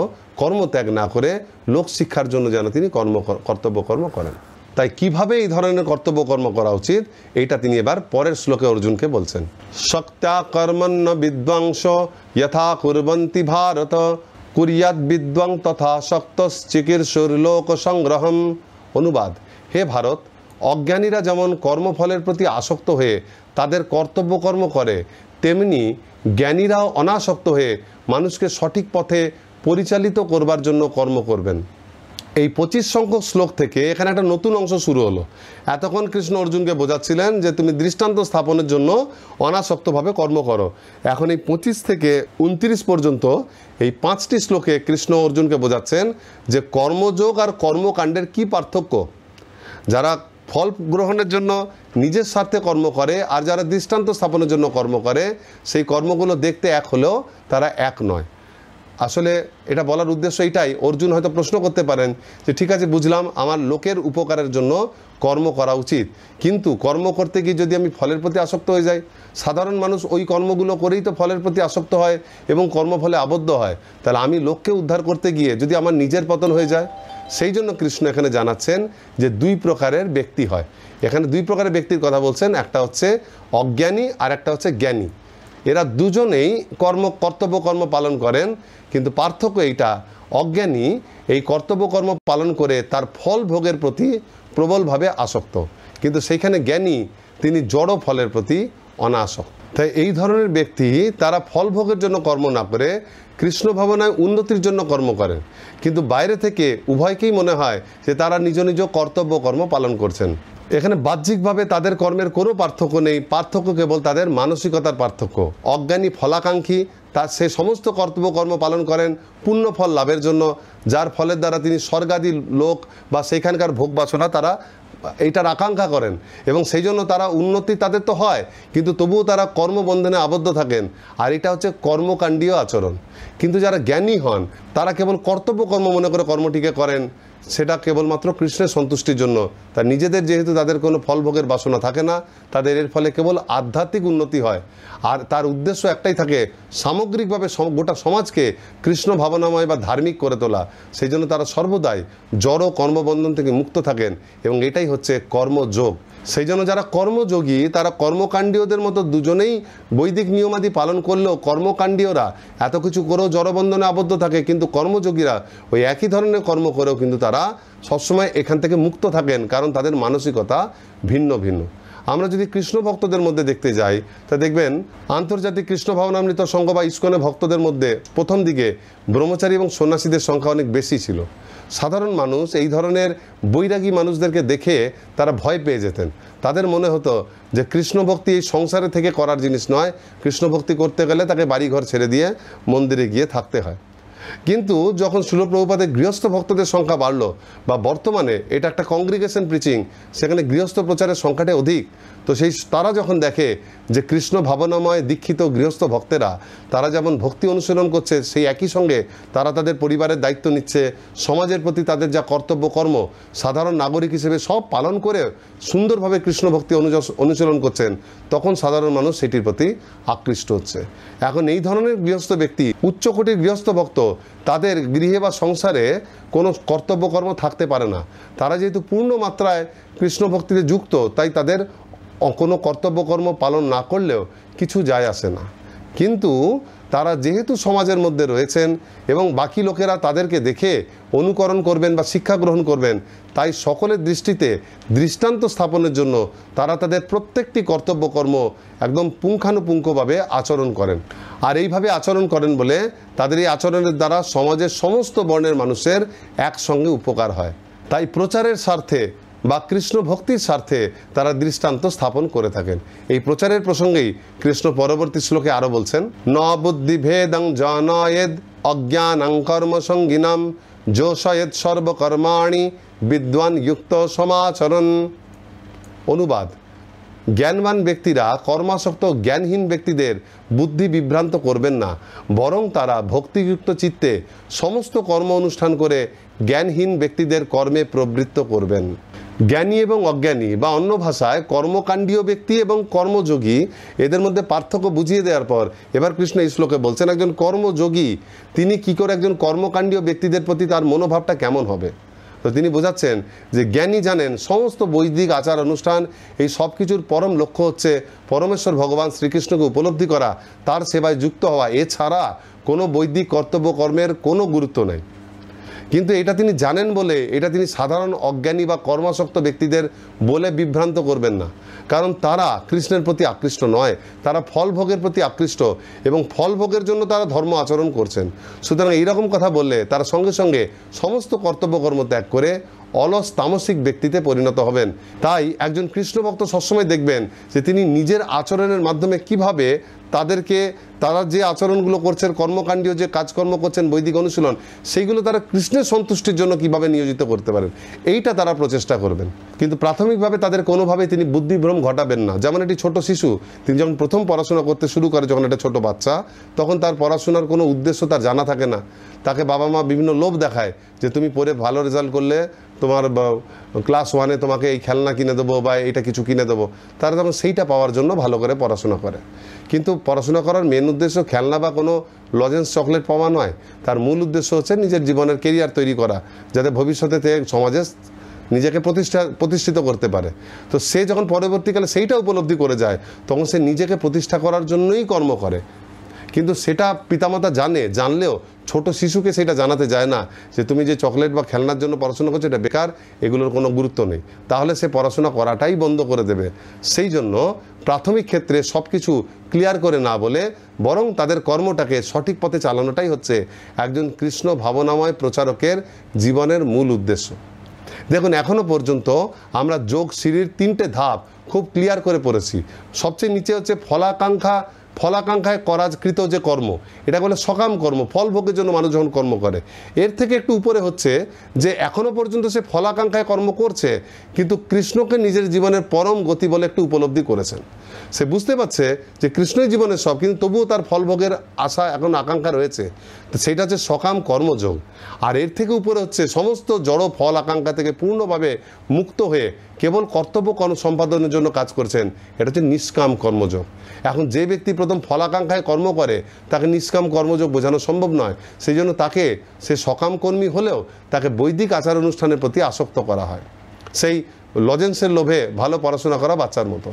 কর্মত্যাগ না করে লোকশিক্ষার জন্য যেন তিনি কর্ম কর্তব্যকর্ম করেন। তাই কীভাবে এই ধরনের কর্তব্য কর্ম করা উচিত, এইটা তিনি এবার পরের শ্লোকে অর্জুনকে বলছেন। শক্তা কর্মণ্য বিদ্বাংস, যথা কুর্বন্তি ভারত কুরিয়াত বিদ্বং তথা শক্ত চিকিৎসুর লোক সংগ্রহম অনুবাদ, হে ভারত, অজ্ঞানীরা যেমন কর্মফলের প্রতি আসক্ত হয়ে তাদের কর্তব্য কর্ম করে, তেমনি জ্ঞানীরাও অনাসক্ত হয়ে মানুষকে সঠিক পথে পরিচালিত করবার জন্য কর্ম করবেন। এই পঁচিশ সংখ্যক শ্লোক থেকে এখানে একটা নতুন অংশ শুরু হলো। এতক্ষণ কৃষ্ণ অর্জুনকে বোঝাচ্ছিলেন যে তুমি দৃষ্টান্ত স্থাপনের জন্য অনাসক্তভাবে কর্ম করো। এখন এই পঁচিশ থেকে উনত্রিশ পর্যন্ত এই পাঁচটি শ্লোকে কৃষ্ণ অর্জুনকে বোঝাচ্ছেন যে কর্মযোগ আর কর্মকাণ্ডের কি পার্থক্য। যারা ফল গ্রহণের জন্য নিজের স্বার্থে কর্ম করে আর যারা দৃষ্টান্ত স্থাপনের জন্য কর্ম করে, সেই কর্মগুলো দেখতে এক হলেও তারা এক নয়। আসলে এটা বলার উদ্দেশ্য এটাই। অর্জুন হয়তো প্রশ্ন করতে পারেন যে, ঠিক আছে, বুঝলাম, আমার লোকের উপকারের জন্য কর্ম করা উচিত। কিন্তু কর্ম করতে গিয়ে যদি আমি ফলের প্রতি আসক্ত হয়ে যাই, সাধারণ মানুষ ওই কর্মগুলো করেই তো ফলের প্রতি আসক্ত হয় এবং কর্মফলে আবদ্ধ হয়। তাহলে আমি লোককে উদ্ধার করতে গিয়ে যদি আমার নিজের পতন হয়ে যায়, সেই জন্য কৃষ্ণ এখানে জানাচ্ছেন যে, দুই প্রকারের ব্যক্তি হয়। এখানে দুই প্রকারের ব্যক্তির কথা বলছেন। একটা হচ্ছে অজ্ঞানী আর একটা হচ্ছে জ্ঞানী। এরা দুজনেই কর্ম, কর্তব্য কর্ম পালন করেন, কিন্তু পার্থক্য এইটা, অজ্ঞানী এই কর্তব্য কর্ম পালন করে তার ফল ভোগের প্রতি প্রবলভাবে আসক্ত। কিন্তু সেইখানে জ্ঞানী, তিনি জড় ফলের প্রতি অনাসক্ত। তাই এই ধরনের ব্যক্তি তারা ফল ভোগের জন্য কর্ম না করে, কৃষ্ণ ভাবনায় উন্নতির জন্য কর্ম করেন। কিন্তু বাইরে থেকে উভয়কেই মনে হয় যে তারা নিজ নিজ কর্তব্য কর্ম পালন করছেন। এখানে বাহ্যিকভাবে তাদের কর্মের কোনো পার্থক্য নেই। পার্থক্য কেবল তাদের মানসিকতার পার্থক্য। অজ্ঞানী ফলাকাঙ্ক্ষী তার সে সমস্ত কর্তব্য কর্ম পালন করেন পূর্ণ ফল লাভের জন্য, যার ফলের দ্বারা তিনি স্বর্গাদি লোক বা সেখানকার ভোগ বাসনা তারা এইটার আকাঙ্ক্ষা করেন এবং সেই জন্য তারা উন্নতি তাদের তো হয়, কিন্তু তবুও তারা কর্মবন্ধনে আবদ্ধ থাকেন। আর এটা হচ্ছে কর্মকাণ্ডীয় আচরণ। কিন্তু যারা জ্ঞানী হন, তারা কেবল কর্তব্য কর্ম মনে করে কর্মটিকে করেন। সেটা কেবলমাত্র কৃষ্ণের সন্তুষ্টির জন্য। তা নিজেদের যেহেতু তাদের কোনো ফলভোগের বাসনা থাকে না, তাদের এর ফলে কেবল আধ্যাত্মিক উন্নতি হয়। আর তার উদ্দেশ্য একটাই থাকে সামগ্রিকভাবে গোটা সমাজকে কৃষ্ণ ভাবনাময় বা ধার্মিক করে তোলা। সেই জন্য তারা সর্বদাই জড় কর্মবন্ধন থেকে মুক্ত থাকেন এবং এটাই হচ্ছে কর্মযোগ। সেই জন্য যারা কর্মযোগী, তারা কর্মকাণ্ডীয়দের মতো দুজনেই বৈদিক নিয়মাদি পালন করলেও কর্মকাণ্ডীয়রা এত কিছু করেও জড়বন্ধনে আবদ্ধ থাকে, কিন্তু কর্মযোগীরা ওই একই ধরনের কর্ম করেও কিন্তু তারা সবসময় এখান থেকে মুক্ত থাকেন, কারণ তাদের মানসিকতা ভিন্ন ভিন্ন। আমরা যদি কৃষ্ণ ভক্তদের মধ্যে দেখতে যাই, তা দেখবেন আন্তর্জাতিক কৃষ্ণ ভাবনামৃত সংঘ বা ইস্কনে ভক্তদের মধ্যে প্রথম দিকে ব্রহ্মচারী এবং সন্ন্যাসীদের সংখ্যা অনেক বেশি ছিল। সাধারণ মানুষ এই ধরনের বৈরাগী মানুষদেরকে দেখে তারা ভয় পেয়ে যেতেন। তাদের মনে হতো যে কৃষ্ণ ভক্তি এই সংসারে থেকে করার জিনিস নয়। কৃষ্ণ ভক্তি করতে গেলে তাকে বাড়িঘর ছেড়ে দিয়ে মন্দিরে গিয়ে থাকতে হয়। কিন্তু যখন শিলপ্রভুপাদের গৃহস্থ ভক্তদের সংখ্যা বাড়ল, বা বর্তমানে এটা একটা কংগ্রিগেশন প্রিচিং সেখানে গৃহস্থ প্রচারের সংখ্যাটা অধিক তো সেই তারা যখন দেখে যে কৃষ্ণ ভাবনাময় দীক্ষিত গৃহস্থ ভক্তেরা, তারা যেমন ভক্তি অনুশীলন করছে, সেই একই সঙ্গে তারা তাদের পরিবারের দায়িত্ব নিচ্ছে, সমাজের প্রতি তাদের যা কর্তব্য কর্ম, সাধারণ নাগরিক হিসেবে সব পালন করে সুন্দরভাবে কৃষ্ণ ভক্তি অনুশীলন করছেন, তখন সাধারণ মানুষ সেটির প্রতি আকৃষ্ট হচ্ছে। এখন এই ধরনের গৃহস্থ ব্যক্তি উচ্চকোটির গৃহস্থ ভক্ত, তাদের গৃহে বা সংসারে কোনো কর্তব্যকর্ম থাকতে পারে না। তারা যেহেতু পূর্ণ মাত্রায় কৃষ্ণ ভক্তিতে যুক্ত, তাই তাদের কোনো কর্তব্যকর্ম পালন না করলেও কিছু যায় আসে না। কিন্তু তারা যেহেতু সমাজের মধ্যে রয়েছেন এবং বাকি লোকেরা তাদেরকে দেখে অনুকরণ করবেন বা শিক্ষা গ্রহণ করবেন, তাই সকলের দৃষ্টিতে দৃষ্টান্ত স্থাপনের জন্য তারা তাদের প্রত্যেকটি কর্তব্যকর্ম একদম পুঙ্খানুপুঙ্খভাবে আচরণ করেন। আর এইভাবে আচরণ করেন বলে তাদের এই আচরণের দ্বারা সমাজের সমস্ত বর্ণের মানুষের একসঙ্গে উপকার হয়। তাই প্রচারের স্বার্থে বা কৃষ্ণ ভক্তির স্বার্থে তারা দৃষ্টান্ত স্থাপন করে থাকেন। এই প্রচারের প্রসঙ্গেই কৃষ্ণ পরবর্তী শ্লোকে আরও বলছেন ন বুদ্ধি ভেদং জনয়েদ অজ্ঞানং কর্ম সঙ্গিনাম যোশয়েদ সর্বকর্মাণি বিদ্বান যুক্ত সমাচরণ। অনুবাদ, জ্ঞানবান ব্যক্তিরা কর্মাসক্ত জ্ঞানহীন ব্যক্তিদের বুদ্ধি বিভ্রান্ত করবেন না, বরং তারা ভক্তিযুক্ত চিত্তে সমস্ত কর্ম অনুষ্ঠান করে জ্ঞানহীন ব্যক্তিদের কর্মে প্রবৃত্ত করবেন। জ্ঞানী এবং অজ্ঞানী বা অন্য ভাষায় কর্মকাণ্ডীয় ব্যক্তি এবং কর্মযোগী, এদের মধ্যে পার্থক্য বুঝিয়ে দেওয়ার পর এবার কৃষ্ণ এই শ্লোকে বলছেন, একজন কর্মযোগী, তিনি কি করে একজন কর্মকাণ্ডীয় ব্যক্তিদের প্রতি তার মনোভাবটা কেমন হবে? তো তিনি বোঝাচ্ছেন যে জ্ঞানী জানেন সমস্ত বৈদিক আচার অনুষ্ঠান, এই সব কিছুর পরম লক্ষ্য হচ্ছে পরমেশ্বর ভগবান শ্রীকৃষ্ণকে উপলব্ধি করা, তার সেবায় যুক্ত হওয়া। এছাড়া কোনো বৈদিক কর্তব্য কর্মের কোনো গুরুত্ব নেই। কিন্তু এটা তিনি জানেন বলে, এটা তিনি সাধারণ অজ্ঞানী বা কর্মাসক্ত ব্যক্তিদের বলে বিভ্রান্ত করবেন না। কারণ তারা কৃষ্ণের প্রতি আকৃষ্ট নয়, তারা ফল ভোগের প্রতি আকৃষ্ট এবং ফল ভোগের জন্য তারা ধর্ম আচরণ করছেন। সুতরাং এইরকম কথা বললে তারা সঙ্গে সঙ্গে সমস্ত কর্তব্যকর্ম ত্যাগ করে অলস তামসিক ব্যক্তিতে পরিণত হবেন। তাই একজন কৃষ্ণভক্ত সবসময় দেখবেন যে তিনি নিজের আচরণের মাধ্যমে কীভাবে তাদেরকে তারা যে আচরণগুলো করছেন, কর্মকাণ্ডীয় যে কাজকর্ম করছেন, বৈদিক অনুশীলন, সেইগুলো তারা কৃষ্ণের সন্তুষ্টির জন্য কীভাবে নিয়োজিত করতে পারেন, এইটা তারা প্রচেষ্টা করবেন। কিন্তু প্রাথমিকভাবে তাদের কোনোভাবে তিনি বুদ্ধিভ্রম ঘটাবেন না। যেমন একটি ছোট শিশু, তিনি যখন প্রথম পড়াশোনা করতে শুরু করে, যখন একটা ছোট বাচ্চা, তখন তার পড়াশোনার কোনো উদ্দেশ্য তার জানা থাকে না। তাকে বাবা মা বিভিন্ন লোভ দেখায় যে তুমি পড়ে ভালো রেজাল্ট করলে তোমার ক্লাস ওয়ানে তোমাকে এই খেলনা কিনে দেবো বা এটা কিছু কিনে দেবো, তারা তখন সেইটা পাওয়ার জন্য ভালো করে পড়াশোনা করে। কিন্তু পড়াশোনা করার মেন উদ্দেশ্য খেলনা বা কোনো লজেন্স চকলেট পাওয়া নয়। তার মূল উদ্দেশ্য হচ্ছে নিজের জীবনের কেরিয়ার তৈরি করা, যাতে ভবিষ্যতে সমাজে নিজেকে প্রতিষ্ঠা, প্রতিষ্ঠিত করতে পারে। তো সে যখন পরবর্তীকালে সেইটা উপলব্ধি করে যায়, তখন সে নিজেকে প্রতিষ্ঠা করার জন্যই কর্ম করে। কিন্তু সেটা পিতামাতা জানে, জানলেও ছোট শিশুকে সেটা জানাতে যায় না যে তুমি যে চকলেট বা খেলনার জন্য পড়াশোনা করছ এটা বেকার, এগুলোর কোনো গুরুত্ব নেই। তাহলে সে পড়াশোনা করাটাই বন্ধ করে দেবে। সেই জন্য প্রাথমিক ক্ষেত্রে সব কিছু ক্লিয়ার করে না বলে বরং তাদের কর্মটাকে সঠিক পথে চালানোটাই হচ্ছে একজন কৃষ্ণ ভাবনাময় প্রচারকের জীবনের মূল উদ্দেশ্য। দেখুন, এখনও পর্যন্ত আমরা যোগ, সিঁড়ির তিনটে ধাপ খুব ক্লিয়ার করে পড়েছি। সবচেয়ে নিচে হচ্ছে ফলাকাঙ্ক্ষা ফলাকাঙ্ক্ষায় করাকৃত যে কর্ম এটা বলে সকাম কর্ম, ফল ভোগের জন্য মানুষ যখন কর্ম করে, এর থেকে একটু উপরে হচ্ছে যে এখনও পর্যন্ত সে ফলাকাঙ্ক্ষায় কর্ম করছে, কিন্তু কৃষ্ণকে নিজের জীবনের পরম গতি বলে একটু উপলব্ধি করেছেন। সে বুঝতে পারছে যে কৃষ্ণই জীবনের সব, কিন্তু তবুও তার ফল ভোগের আশা এখন আকাঙ্ক্ষা রয়েছে। তো সেটা হচ্ছে সকাম কর্মযোগ। আর এর থেকে উপরে হচ্ছে সমস্ত জড় ফল আকাঙ্ক্ষা থেকে পূর্ণভাবে মুক্ত হয়ে কেবল কর্তব্য সম্পাদনের জন্য কাজ করছেন। এটা হচ্ছে নিষ্কাম কর্মযোগ। এখন যে ব্যক্তি প্রথম ফলাকাঙ্ক্ষায় কর্ম করে, তাকে নিষ্কাম কর্মযোগ বোঝানো সম্ভব নয়। সেই জন্য তাকে সে সকাম কর্মী হলেও তাকে বৈদিক আচার অনুষ্ঠানের প্রতি আসক্ত করা হয়। সেই লজেন্সের লোভে ভালো পড়াশোনা করা বাচ্চার মতো।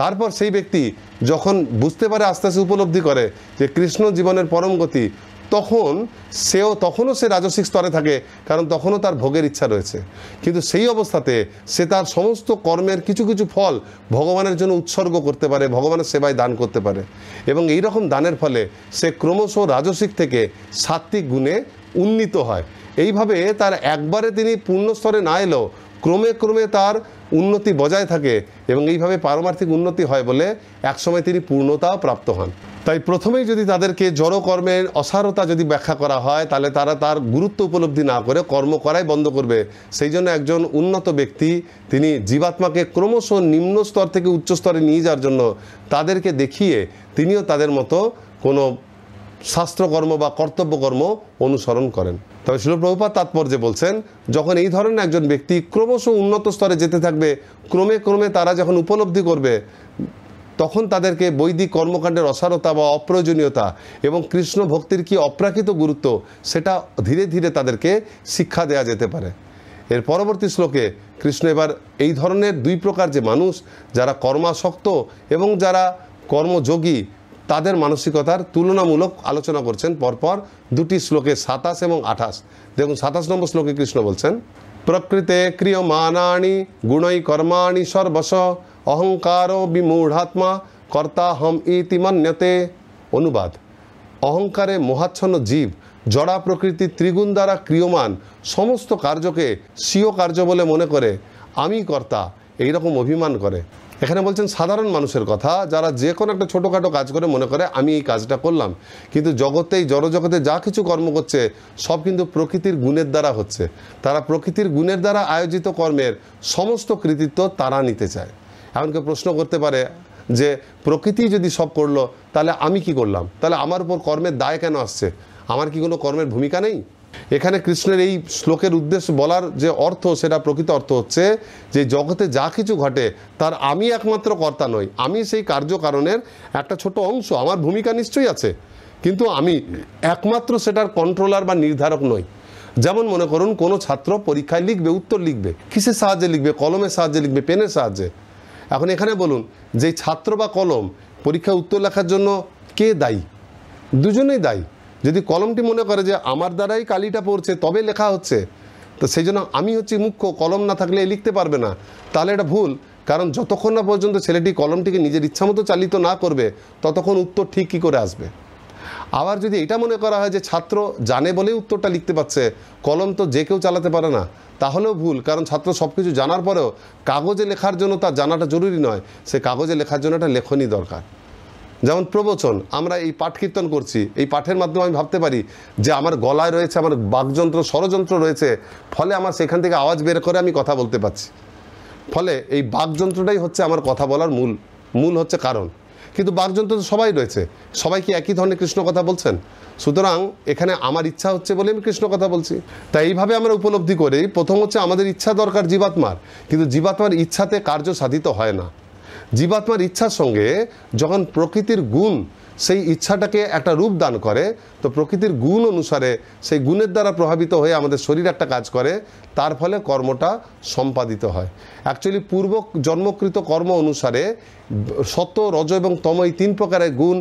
তারপর সেই ব্যক্তি যখন বুঝতে পারে আস্তে আস্তে উপলব্ধি করে যে কৃষ্ণ জীবনের পরম গতি তখন সেও, তখনও সে রাজসিক স্তরে থাকে, কারণ তখনও তার ভোগের ইচ্ছা রয়েছে। কিন্তু সেই অবস্থাতে সে তার সমস্ত কর্মের কিছু কিছু ফল ভগবানের জন্য উৎসর্গ করতে পারে, ভগবানের সেবায় দান করতে পারে। এবং এই রকম দানের ফলে সে ক্রমশ রাজসিক থেকে সাত্বিক গুণে উন্নীত হয়। এইভাবে তার একবারে তিনি পূর্ণ স্তরে না এলেও ক্রমে ক্রমে তার উন্নতি বজায় থাকে এবং এইভাবে পারমার্থিক উন্নতি হয় বলে একসময় তিনি পূর্ণতাও প্রাপ্ত হন। তাই প্রথমেই যদি তাদেরকে জড় কর্মের অসারতা যদি ব্যাখ্যা করা হয়, তাহলে তারা তার গুরুত্ব উপলব্ধি না করে কর্ম করাই বন্ধ করবে। সেই জন্য একজন উন্নত ব্যক্তি, তিনি জীবাত্মাকে ক্রমশ নিম্ন স্তর থেকে উচ্চ স্তরে নিয়ে যাওয়ার জন্য তাদেরকে দেখিয়ে তিনিও তাদের মতো কোনো শাস্ত্রকর্ম বা কর্তব্যকর্ম অনুসরণ করেন। তবে শিলপ্রভুপাত তাৎপর্যে বলছেন, যখন এই ধরনের একজন ব্যক্তি ক্রমশ উন্নত স্তরে যেতে থাকবে, ক্রমে ক্রমে তারা যখন উপলব্ধি করবে, তখন তাদেরকে বৈদিক কর্মকাণ্ডের অসারতা বা অপ্রয়োজনীয়তা এবং কৃষ্ণ ভক্তির কি অপ্রাকৃত গুরুত্ব, সেটা ধীরে ধীরে তাদেরকে শিক্ষা দেয়া যেতে পারে। এর পরবর্তী শ্লোকে কৃষ্ণ এবার এই ধরনের দুই প্রকার যে মানুষ, যারা কর্মাসক্ত এবং যারা কর্মযোগী তাদের মানসিকতার তুলনামূলক আলোচনা করছেন পরপর দুটি শ্লোকে সাতাশ এবং আঠাশ। দেখুন, সাতাশ নম্বর শ্লোকে কৃষ্ণ বলছেন, প্রকৃতে ক্রিয়মাণানি গুণৈ কর্মাণি সর্বশ, অহংকার বিমূঢ়াত্মা কর্তা হম ইতি মন্যতে। অনুবাদ, অহংকারে মহাচ্ছন্ন জীব জড়া প্রকৃতির ত্রিগুণ দ্বারা ক্রিয়মান, সমস্ত কার্যকে স্বীয় কার্য বলে মনে করে, আমি কর্তা, এইরকম অভিমান করে। এখানে বলছেন সাধারণ মানুষের কথা, যারা যে কোনো একটা ছোটোখাটো কাজ করে মনে করে, আমি এই কাজটা করলাম। কিন্তু জগতে এই জড়জগতে যা কিছু কর্ম করছে, সব কিন্তু প্রকৃতির গুণের দ্বারা হচ্ছে। তারা প্রকৃতির গুণের দ্বারা আয়োজিত কর্মের সমস্ত কৃতিত্ব তারা নিতে চায়। এমনকি প্রশ্ন করতে পারে যে প্রকৃতি যদি সব করল, তাহলে আমি কি করলাম? তাহলে আমার উপর কর্মের দায় কেন আসছে? আমার কি কোনো কর্মের ভূমিকা নেই? এখানে কৃষ্ণের এই শ্লোকের উদ্দেশ্য বলার যে অর্থ, সেটা প্রকৃত অর্থ হচ্ছে যে জগতে যা কিছু ঘটে, তার আমি একমাত্র কর্তা নই। আমি সেই কার্যকারণের একটা ছোট অংশ, আমার ভূমিকা নিশ্চয়ই আছে। কিন্তু আমি একমাত্র সেটার কন্ট্রোলার বা নির্ধারক নই। যেমন মনে করুন, কোনো ছাত্র পরীক্ষায় লিখবে, উত্তর লিখবে, কিসের সাহায্যে লিখবে, কলমের সাহায্যে লিখবে, পেনের সাহায্যে? এখন এখানে বলুন, যে ছাত্র বা কলম পরীক্ষায় উত্তর লেখার জন্য কে দায়ী? দুজনেই দায়ী। যদি কলমটি মনে করে যে আমার দ্বারাই কালিটা পড়ছে, তবে লেখা হচ্ছে, তো সেই জন্য আমি হচ্ছি মুখ্য, কলম না থাকলে লিখতে পারবে না। তাহলে এটা ভুল, কারণ যতক্ষণ না পর্যন্ত ছেলেটি কলমটিকে নিজের ইচ্ছামতো চালিত না করবে, ততক্ষণ উত্তর ঠিক কী করে আসবে। আবার যদি এটা মনে করা হয় যে ছাত্র জানে বলেই উত্তরটা লিখতে পারছে, কলম তো যে কেউ চালাতে পারে না, তাহলেও ভুল, কারণ ছাত্র সব কিছু জানার পরেও কাগজে লেখার জন্য তার জানাটা জরুরি নয়, সে কাগজে লেখার জন্য একটা লেখনই দরকার। যেমন প্রবচন, আমরা এই পাঠ কীর্তন করছি, এই পাঠের মাধ্যমে আমি ভাবতে পারি যে আমার গলায় রয়েছে, আমার বাকযন্ত্র ষড়যন্ত্র রয়েছে, ফলে আমার সেখান থেকে আওয়াজ বের করে আমি কথা বলতে পারছি। ফলে এই বাকযন্ত্রটাই হচ্ছে আমার কথা বলার মূল মূল হচ্ছে কারণ। কিন্তু বাকযন্ত্র তো সবাই রয়েছে, সবাই কি একই ধরনের কৃষ্ণ কথা বলছেন? সুতরাং এখানে আমার ইচ্ছা হচ্ছে বলে আমি কৃষ্ণ কথা বলছি। তাই এইভাবে আমরা উপলব্ধি করি, প্রথম হচ্ছে আমাদের ইচ্ছা দরকার জীবাত্মার, কিন্তু জীবাত্মার ইচ্ছাতে কার্য সাধিত হয় না। জীবাত্মার ইচ্ছার সঙ্গে যখন প্রকৃতির গুণ সেই ইচ্ছাটাকে একটা রূপ দান করে, তো প্রকৃতির গুণ অনুসারে সেই গুণের দ্বারা প্রভাবিত হয়ে আমাদের শরীর একটা কাজ করে, তার ফলে কর্মটা সম্পাদিত হয়। অ্যাকচুয়ালি পূর্ব জন্মকৃত কর্ম অনুসারে সত্য, রজ এবং তম এই তিন প্রকারের গুণ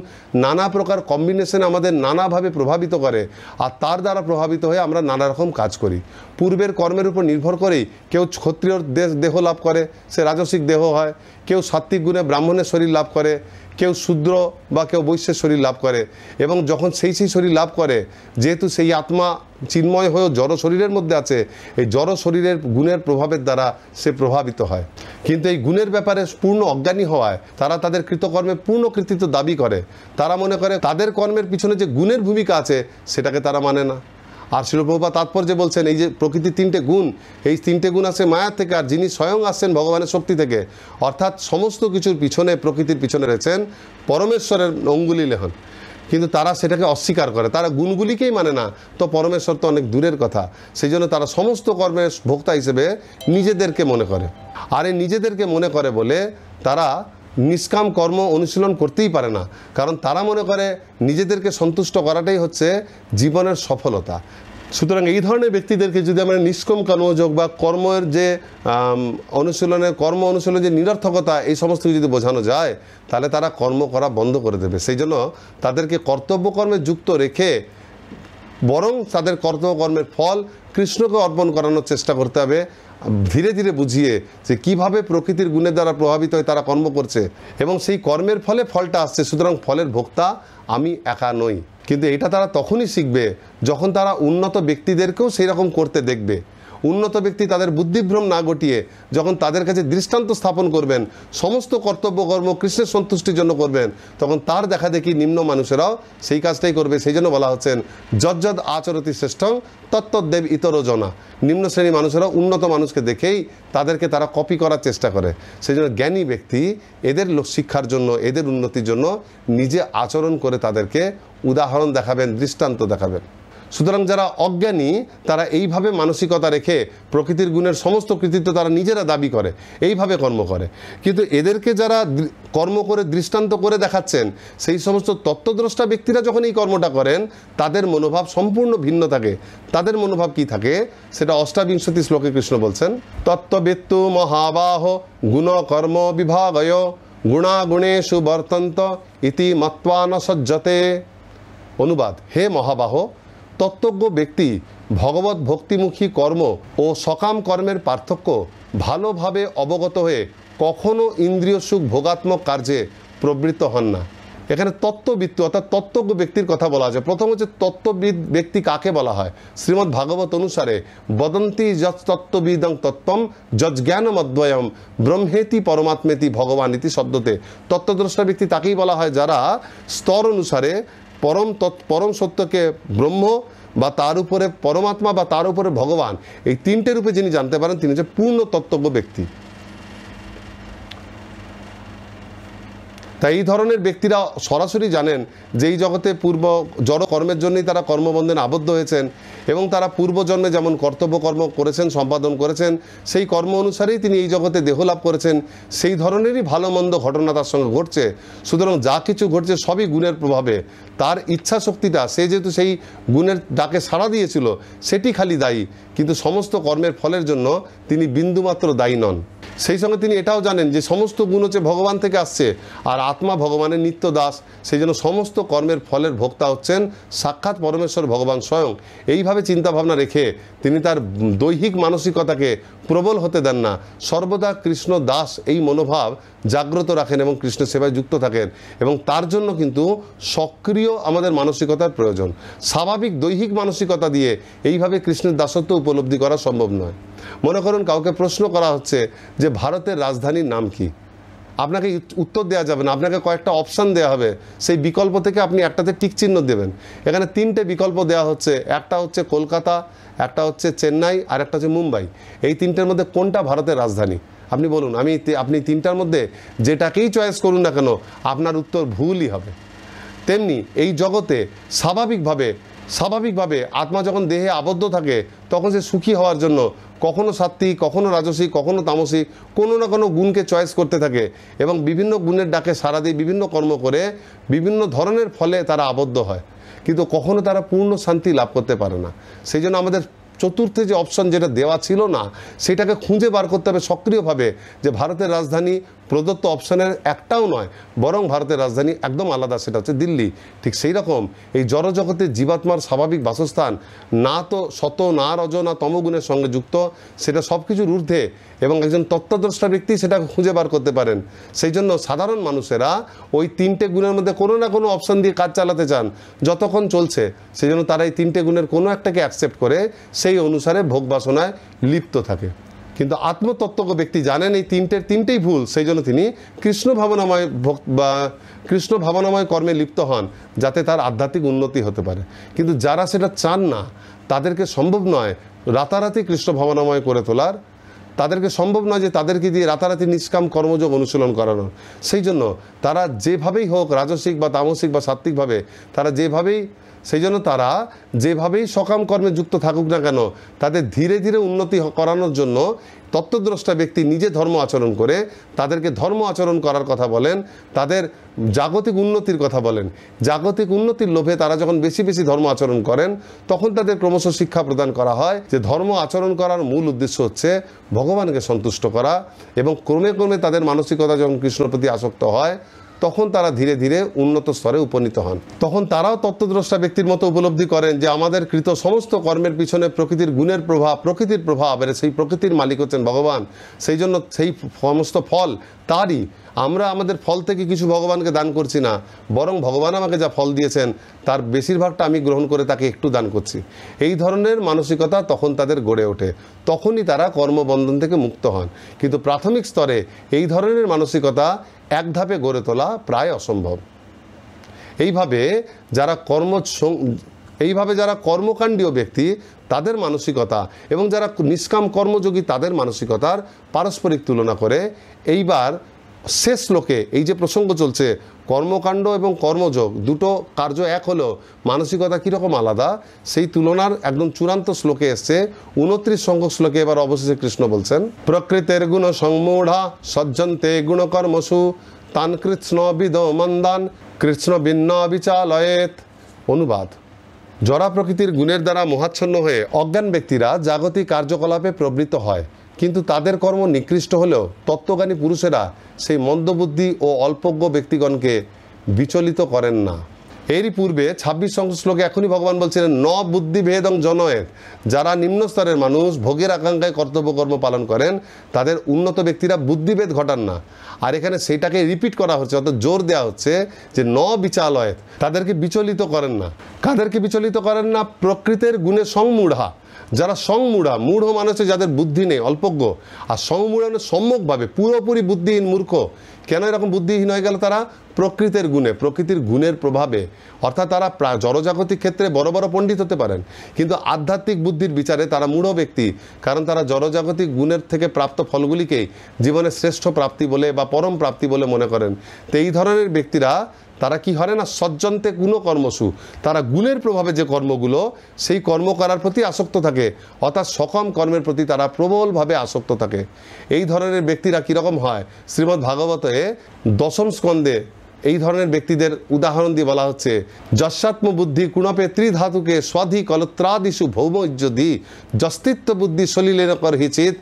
নানা প্রকার কম্বিনেশন আমাদের নানাভাবে প্রভাবিত করে আর তার দ্বারা প্রভাবিত হয়ে আমরা নানা রকম কাজ করি। পূর্বের কর্মের উপর নির্ভর করেই কেউ ক্ষত্রিয় দেহ লাভ করে, সে রাজসিক দেহ হয় কেউ সাত্বিক গুণে ব্রাহ্মণের শরীর লাভ করে, কেউ শূদ্র বা কেউ বৈশ্যের শরীর লাভ করে। এবং যখন সেই সেই শরীর লাভ করে, যেহেতু সেই আত্মা চিন্ময় হয়েও জড় শরীরের মধ্যে আছে, এই জড় শরীরের গুণের প্রভাবের দ্বারা সে প্রভাবিত হয়। কিন্তু এই গুণের ব্যাপারে পূর্ণ অজ্ঞানী হওয়ায় তারা তাদের কৃতকর্মে পূর্ণ কৃতিত্ব দাবি করে। তারা মনে করে তাদের কর্মের পিছনে যে গুণের ভূমিকা আছে, সেটাকে তারা মানে না। আর শিলপ্রভা তাৎপর্যে বলছেন, এই যে প্রকৃতির তিনটে গুণ, এই তিনটে গুণ আছে মায়ার থেকে, আর যিনি স্বয়ং আসছেন ভগবানের শক্তি থেকে। অর্থাৎ সমস্ত কিছুর পিছনে, প্রকৃতির পিছনে রয়েছেন পরমেশ্বরের অঙ্গুলি লেহন। কিন্তু তারা সেটাকে অস্বীকার করে। তারা গুণগুলিকেই মানে না। তো পরমেশ্বর তো অনেক দূরের কথা। সেই জন্য তারা সমস্ত কর্মের ভোক্তা হিসেবে নিজেদেরকে মনে করে। আর এই নিজেদেরকে মনে করে বলে তারা নিষ্কাম কর্ম অনুশীলন করতেই পারে না। কারণ তারা মনে করে নিজেদেরকে সন্তুষ্ট করাটাই হচ্ছে জীবনের সফলতা। সুতরাং এই ধরনের ব্যক্তিদেরকে যদি আমরা নিষ্কম কর্মযোগ বা কর্মের যে অনুশীলনের, কর্ম অনুশীলনের যে নিরর্থকতা এই সমস্ত যদি বোঝানো যায়, তাহলে তারা কর্ম করা বন্ধ করে দেবে। সেই জন্য তাদেরকে কর্তব্যকর্মে যুক্ত রেখে বরং তাদের কর্তব্যকর্মের ফল কৃষ্ণকে অর্পণ করানোর চেষ্টা করতে হবে। ধীরে ধীরে বুঝিয়ে যে কীভাবে প্রকৃতির গুণের দ্বারা প্রভাবিত হয়ে তারা কর্ম করছে এবং সেই কর্মের ফলে ফলটা আসছে, সুতরাং ফলের ভোক্তা আমি একা নই। কিন্তু এটা তারা তখনই শিখবে যখন তারা উন্নত ব্যক্তিদেরকেও সেই রকম করতে দেখবে। উন্নত ব্যক্তি তাদের বুদ্ধিভ্রম না ঘটিয়ে যখন তাদের কাছে দৃষ্টান্ত স্থাপন করবেন, সমস্ত কর্তব্য কর্ম কৃষ্ণের সন্তুষ্টির জন্য করবেন, তখন তার দেখা দেখি নিম্ন মানুষেরাও সেই কাজটাই করবে। সেই জন্য বলা হচ্ছেন যজ্জদ আচরতি শ্রেষ্ঠ তত্ত্বদেব ইতর জনা। নিম্ন শ্রেণি মানুষেরা উন্নত মানুষকে দেখেই তাদেরকে তারা কপি করার চেষ্টা করে। সেই জন্য জ্ঞানী ব্যক্তি এদের শিক্ষার জন্য, এদের উন্নতির জন্য নিজে আচরণ করে তাদেরকে উদাহরণ দেখাবেন, দৃষ্টান্ত দেখাবেন। সুতরাং যারা অজ্ঞানী, তারা এইভাবে মানসিকতা রেখে প্রকৃতির গুণের সমস্ত কৃতিত্ব তারা নিজেরা দাবি করে, এইভাবে কর্ম করে। কিন্তু এদেরকে যারা কর্ম করে, দৃষ্টান্ত করে দেখাচ্ছেন, সেই সমস্ত তত্ত্বদ্রষ্টা ব্যক্তিরা যখন এই কর্মটা করেন, তাদের মনোভাব সম্পূর্ণ ভিন্ন থাকে। তাদের মনোভাব কি থাকে? সেটা অষ্টাবিংশতি শ্লোকে কৃষ্ণ বলছেন, তত্ত্ববেত্তু মহাবাহ গুণ কর্ম বিভাগয় গুণাগুণেষু বর্তন্ত ইতি মত্বা ন সজ্জতে। অনুবাদ, হে মহাবাহ তত্ত্বজ্ঞ ব্যক্তি, ভগবত ভক্তিমুখী কর্ম ও সকাম কর্মের পার্থক্য ভালোভাবে অবগত হয়ে কখনো ইন্দ্রিয় সুখ ভোগাত্মক কার্যে প্রবৃত্ত হন না। এখানে তত্ত্ববিত্ত অর্থাৎ তত্ত্বজ্ঞ ব্যক্তির কথা বলা আছে। প্রথম হচ্ছে তত্ত্ববিদ ব্যক্তি কাকে বলা হয়? শ্রীমদ্ ভাগবত অনুসারে, বদন্তি যৎ তত্ত্ববিদং তত্ত্বম যজ্ঞানমদ্বয়ম ব্রহ্মেতি পরমাত্মেতি ভগবান ইতি শব্দতে। তত্ত্বদ্রষ্টা ব্যক্তি তাকেই বলা হয় যারা স্তর অনুসারে পরম পরম সত্যকে ব্রহ্ম বা তার উপরে পরমাত্মা বা তার উপরে ভগবান। এই তিনটে রূপে যিনি জানতে পারেন, তিনি হচ্ছে পূর্ণ তত্ত্বজ্ঞ ব্যক্তি। তাই এই ধরনের ব্যক্তিরা সরাসরি জানেন যে এই জগতে পূর্ব জড় কর্মের জন্যই তারা কর্মবন্ধনে আবদ্ধ হয়েছেন। এবং তারা পূর্বজন্মে যেমন কর্তব্য কর্ম করেছেন, সম্পাদন করেছেন, সেই কর্ম অনুসারেই তিনি এই জগতে দেহ লাভ করেছেন। সেই ধরনেরই ভালো মন্দ ঘটনা তার সঙ্গে ঘটছে। সুতরাং যা কিছু ঘটছে সবই গুণের প্রভাবে। তার ইচ্ছা শক্তিটা সে যেহেতু সেই গুণের ডাকে সাড়া দিয়েছিল, সেটি খালি দায়ী। কিন্তু সমস্ত কর্মের ফলের জন্য তিনি বিন্দুমাত্র দায়ী নন। সেই সঙ্গে তিনি এটাও জানেন যে সমস্ত গুণ হচ্ছে ভগবান থেকে আসছে, আর আত্মা ভগবানের নিত্য দাস। সেই জন্য সমস্ত কর্মের ফলের ভোক্তা হচ্ছেন সাক্ষাৎ পরমেশ্বর ভগবান স্বয়ং। এইভাবে চিন্তাভাবনা রেখে তিনি তার দৈহিক মানসিকতাকে প্রবল হতে দেন না। সর্বদা কৃষ্ণ দাস এই মনোভাব জাগ্রত রাখেন এবং কৃষ্ণ সেবায় যুক্ত থাকেন। এবং তার জন্য কিন্তু সক্রিয় আমাদের মানসিকতার প্রয়োজন। স্বাভাবিক দৈহিক মানসিকতা দিয়ে এইভাবে কৃষ্ণের দাসত্ব উপলব্ধি করা সম্ভব নয়। মনে করুন কাউকে প্রশ্ন করা হচ্ছে যে ভারতের রাজধানীর নাম কি? আপনাকে উত্তর দেওয়া যাবে না, আপনাকে কয়েকটা অপশান দেওয়া হবে। সেই বিকল্প থেকে আপনি একটাতে টিক চিহ্ন দেবেন। এখানে তিনটে বিকল্প দেওয়া হচ্ছে, একটা হচ্ছে কলকাতা, একটা হচ্ছে চেন্নাই, আর একটা হচ্ছে মুম্বাই। এই তিনটের মধ্যে কোনটা ভারতের রাজধানী? আপনি বলুন, আমি আপনি তিনটার মধ্যে যেটাকেই চয়েস করুন না কেন, আপনার উত্তর ভুলই হবে। তেমনি এই জগতে স্বাভাবিকভাবে স্বাভাবিকভাবে আত্মা যখন দেহে আবদ্ধ থাকে, তখন সে সুখী হওয়ার জন্য কখনো সাত্ত্বিক কখনো রাজসিক কখনো তামসিক কোনো না কোনো গুণকে চয়েস করতে থাকে এবং বিভিন্ন গুণের ডাকে সারা দিয়ে বিভিন্ন কর্ম করে বিভিন্ন ধরনের ফলে তারা আবদ্ধ হয়। কিন্তু কখনো তারা পূর্ণ শান্তি লাভ করতে পারে না। সেই জন্য আমাদের চতুর্থে যে অপশন যেটা দেওয়া ছিল না, সেটাকে খুঁজে বার করতে হবে সক্রিয়ভাবে যে ভারতের রাজধানী প্রদত্ত অপশনের একটাও নয়, বরং ভারতের রাজধানী একদম আলাদা, সেটা হচ্ছে দিল্লি। ঠিক সেই রকম এই জড়জগতে জীবাত্মার স্বাভাবিক বাসস্থান, না তো শত, না রজ না তমগুণের সঙ্গে যুক্ত, সেটা সব কিছুর ঊর্ধ্বে এবং একজন তত্ত্বদ্রষ্টা ব্যক্তি সেটা খুঁজে বার করতে পারেন। সেই জন্য সাধারণ মানুষেরা ওই তিনটে গুণের মধ্যে কোনো না কোনো অপশন দিয়ে কাজ চালাতে চান। যতক্ষণ চলছে, সেই জন্য তারা এই তিনটে গুণের কোনো একটাকে অ্যাকসেপ্ট করে সেই অনুসারে ভোগ বাসনায় লিপ্ত থাকে। কিন্তু আত্মতত্ত্বজ্ঞ ব্যক্তি জানেন এই তিনটের তিনটেই ভুল, সেই জন্য তিনি কৃষ্ণ ভাবনাময় ভক- বা কৃষ্ণ ভাবনাময় কর্মে লিপ্ত হন, যাতে তার আধ্যাত্মিক উন্নতি হতে পারে। কিন্তু যারা সেটা চান না, তাদেরকে সম্ভব নয় রাতারাতি কৃষ্ণ ভাবনাময় করে তোলার। তাদেরকে সম্ভব নয় যে তাদেরকে দিয়ে রাতারাতি নিষ্কাম কর্মযোগ অনুশীলন করানো সেই জন্য তারা যেভাবেই হোক রাজসিক বা তামসিক বা সাত্ত্বিকভাবে, তারা যেভাবেই সেই জন্য তারা যেভাবেই সকাম কর্মে যুক্ত থাকুক না কেন, তাদের ধীরে ধীরে উন্নতি করানোর জন্য তত্ত্বদ্রষ্টা ব্যক্তি নিজে ধর্ম আচরণ করে তাদেরকে ধর্ম আচরণ করার কথা বলেন, তাদের জাগতিক উন্নতির কথা বলেন। জাগতিক উন্নতির লোভে তারা যখন বেশি বেশি ধর্ম আচরণ করেন, তখন তাদের ক্রমশ শিক্ষা প্রদান করা হয় যে ধর্ম আচরণ করার মূল উদ্দেশ্য হচ্ছে ভগবানকে সন্তুষ্ট করা এবং ক্রমে ক্রমে তাদের মানসিকতা যখন কৃষ্ণর প্রতি আসক্ত হয় তখন তারা ধীরে ধীরে উন্নত স্তরে উপনীত হন। তখন তারাও তত্ত্বদ্রষ্টা ব্যক্তির মতো উপলব্ধি করেন যে আমাদের কৃত সমস্ত কর্মের পিছনে প্রকৃতির গুণের প্রভাব, প্রকৃতির প্রভাব, এর সেই প্রকৃতির মালিক হচ্ছেন ভগবান। সেই জন্য সেই সমস্ত ফল তারই। আমরা আমাদের ফল থেকে কিছু ভগবানকে দান করছি না, বরং ভগবান আমাকে যা ফল দিয়েছেন, তার বেশিরভাগটা আমি গ্রহণ করে তাকে একটু দান করছি। এই ধরনের মানসিকতা তখন তাদের গড়ে ওঠে। তখনই তারা কর্মবন্ধন থেকে মুক্ত হন। কিন্তু প্রাথমিক স্তরে এই ধরনের মানসিকতা এক ধাপে গড়ে তোলা প্রায় অসম্ভব। এইভাবে যারা কর্ম এইভাবে যারা কর্মকাণ্ডীয় ব্যক্তি, তাদের মানসিকতা এবং যারা নিষ্কাম কর্মযোগী, তাদের মানসিকতার পারস্পরিক তুলনা করে এইবার শেষ লোকে এই যে প্রসঙ্গ চলছে কর্মকাণ্ড এবং কর্মযোগ, দুটো কার্য এক হলো মানসিকতা কীরকম আলাদা, সেই তুলনার একদম চূড়ান্ত শ্লোকে এসছে, উনত্রিশ সংখ্যক শ্লোকে এবার অবশেষে কৃষ্ণ বলছেন, প্রকৃতের গুণ সংমূঢ়া সজ্জন্তে গুণকর্মসু তান কৃষ্ণ বিদ মন্দান, কৃষ্ণ ভিন্ন বিচালয়েত। অনুবাদ। জরা প্রকৃতির গুণের দ্বারা মহাচ্ছন্ন হয়ে অজ্ঞান ব্যক্তিরা জাগতিক কার্যকলাপে প্রবৃত্ত হয়। কিন্তু তাদের কর্ম নিকৃষ্ট হলেও তত্ত্বজ্ঞানী পুরুষেরা সেই মন্দবুদ্ধি ও অল্পজ্ঞ ব্যক্তিগণকে বিচলিত করেন না। এরই পূর্বে ছাব্বিশ সংখ্যক শ্লোকে এখনই ভগবান বলছিলেন, ন বুদ্ধি ভেদং জনয়েত যারা নিম্ন স্তরের মানুষ, ভোগের আকাঙ্ক্ষায় কর্তব্যকর্ম পালন করেন, তাদের উন্নত ব্যক্তিরা বুদ্ধিভেদ ঘটান না। আর এখানে সেটাকে রিপিট করা হচ্ছে, অর্থাৎ জোর দেওয়া হচ্ছে যে ন বিচালয়েত, তাদেরকে বিচলিত করেন না। কাদেরকে বিচলিত করেন না? প্রকৃতির গুণে সংমূঢ়া। যারা সংমূঢ়া, মূঢ় মানুষে যাদের বুদ্ধি নেই, অল্পজ্ঞ। আর সংমূঢ় মানে সম্যকভাবে, পুরোপুরি বুদ্ধিহীন মূর্খ। কেন এরকম বুদ্ধিহীন হয়ে গেল তারা? প্রকৃতির গুণে, প্রকৃতির গুণের প্রভাবে। অর্থাৎ তারা জড়জাগতিক ক্ষেত্রে বড় বড় পণ্ডিত হতে পারেন। কিন্তু আধ্যাত্মিক বুদ্ধির বিচারে তারা মূঢ় ব্যক্তি। কারণ তারা জড়জাগতিক গুণের থেকে প্রাপ্ত ফলগুলিকেই জীবনের শ্রেষ্ঠ প্রাপ্তি বলে বা পরম প্রাপ্তি বলে মনে করেন। তো এই ধরনের ব্যক্তিরা, তারা কি হয় না সজ্জন্তে কোনো কর্মসু? তারা গুণের প্রভাবে যে কর্মগুলো, সেই কর্ম করার প্রতি আসক্ত থাকে, অর্থাৎ সকম কর্মের প্রতি তারা প্রবলভাবে আসক্ত থাকে। এই ধরনের ব্যক্তিরা কীরকম হয়? শ্রীমদ্ ভাগবতে দশম স্কন্ধে এই ধরনের ব্যক্তিদের উদাহরণ দিয়ে বলা হচ্ছে যশাত্ম বুদ্ধি কুণপে ত্রিধাতুকে স্বাধি কলত্রাদিষু ভৌমজ্যদি যস্তিত্ব বুদ্ধি সলিলেন কর হিচিত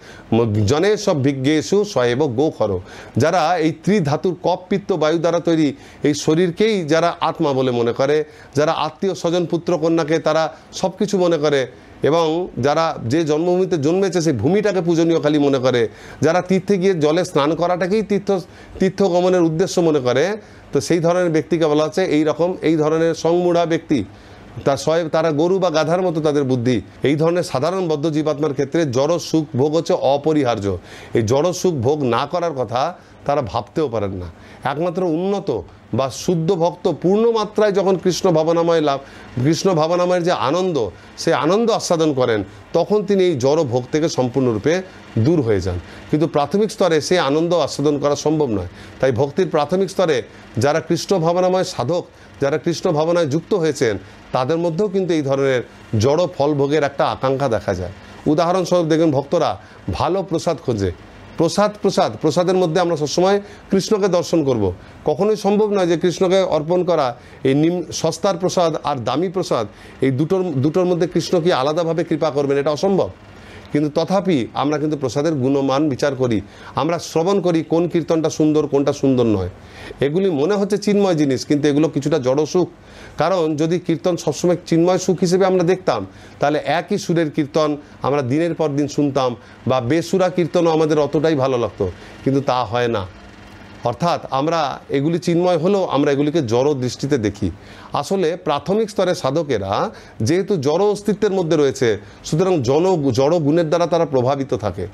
জনে সব বিজ্ঞেশু স্বয়েব গোখর। যারা এই ত্রিধাতুর কপ পিত্ত বায়ু দ্বারা তৈরি এই শরীরকেই যারা আত্মা বলে মনে করে, যারা আত্মীয় স্বজন পুত্র কন্যাকে তারা সব কিছু মনে করে এবং যারা যে জন্মভূমিতে জন্মেছে, সেই ভূমিটাকে পূজনীয় খালি মনে করে। যারা তীর্থে গিয়ে জলে স্নান করাটাকেই তীর্থ তীর্থ গমনের উদ্দেশ্য মনে করে, তো সেই ধরনের ব্যক্তিকে বলা হচ্ছে এই রকম, এই ধরনের সংমূঢ়া ব্যক্তি। তার সয় তারা গরু বা গাধার মতো তাদের বুদ্ধি। এই ধরনের সাধারণ বদ্ধ জীবাত্মার ক্ষেত্রে জড় সুখ ভোগ হচ্ছে অপরিহার্য। এই জড় সুখ ভোগ না করার কথা তারা ভাবতেও পারেন না। একমাত্র উন্নত বা শুদ্ধ ভক্ত পূর্ণ মাত্রায় যখন কৃষ্ণ ভাবনাময় লাভ, কৃষ্ণ ভাবনাময়ের যে আনন্দ, সেই আনন্দ আস্বাদন করেন, তখন তিনি এই জড় ভোগ থেকে সম্পূর্ণরূপে দূর হয়ে যান। কিন্তু প্রাথমিক স্তরে সেই আনন্দ আস্বাদন করা সম্ভব নয়। তাই ভক্তির প্রাথমিক স্তরে যারা কৃষ্ণ ভাবনাময় সাধক, যারা কৃষ্ণ ভাবনায় যুক্ত হয়েছেন, তাদের মধ্যেও কিন্তু এই ধরনের জড় ফল ভোগের একটা আকাঙ্ক্ষা দেখা যায়। উদাহরণস্বরূপ দেখবেন ভক্তরা ভালো প্রসাদ খোঁজে। প্রসাদ প্রসাদ। প্রসাদের মধ্যে আমরা সবসময় কৃষ্ণকে দর্শন করব। কখনোই সম্ভব নয় যে কৃষ্ণকে অর্পণ করা এই নিম, সস্তার প্রসাদ আর দামি প্রসাদ, এই দুটোর দুটোর মধ্যে কৃষ্ণ কি আলাদাভাবে কৃপা করবেন? এটা অসম্ভব। কিন্তু তথাপি আমরা কিন্তু প্রসাদের গুণমান বিচার করি। আমরা শ্রবণ করি কোন কীর্তনটা সুন্দর, কোনটা সুন্দর নয়। এগুলি মনে হচ্ছে চিন্ময় জিনিস, কিন্তু এগুলো কিছুটা জড় সুখ কারণ যদি কীর্তন সবসময় চিন্ময় সুখ হিসেবে আমরা দেখতাম, তাহলে একই সুরের কীর্তন আমরা দিনের পর দিন শুনতাম বা বেসুরা কীর্তনও আমাদের অতটাই ভালো লাগতো, কিন্তু তা হয় না। অর্থাৎ আমরা এগুলি চিন্ময় হলেও আমরা এগুলিকে জড় দৃষ্টিতে দেখি। আসলে প্রাথমিক স্তরে সাধকেরা যেহেতু জড় অস্তিত্বের মধ্যে রয়েছে, সুতরাং জন জড় গুণের দ্বারা তারা প্রভাবিত থাকে।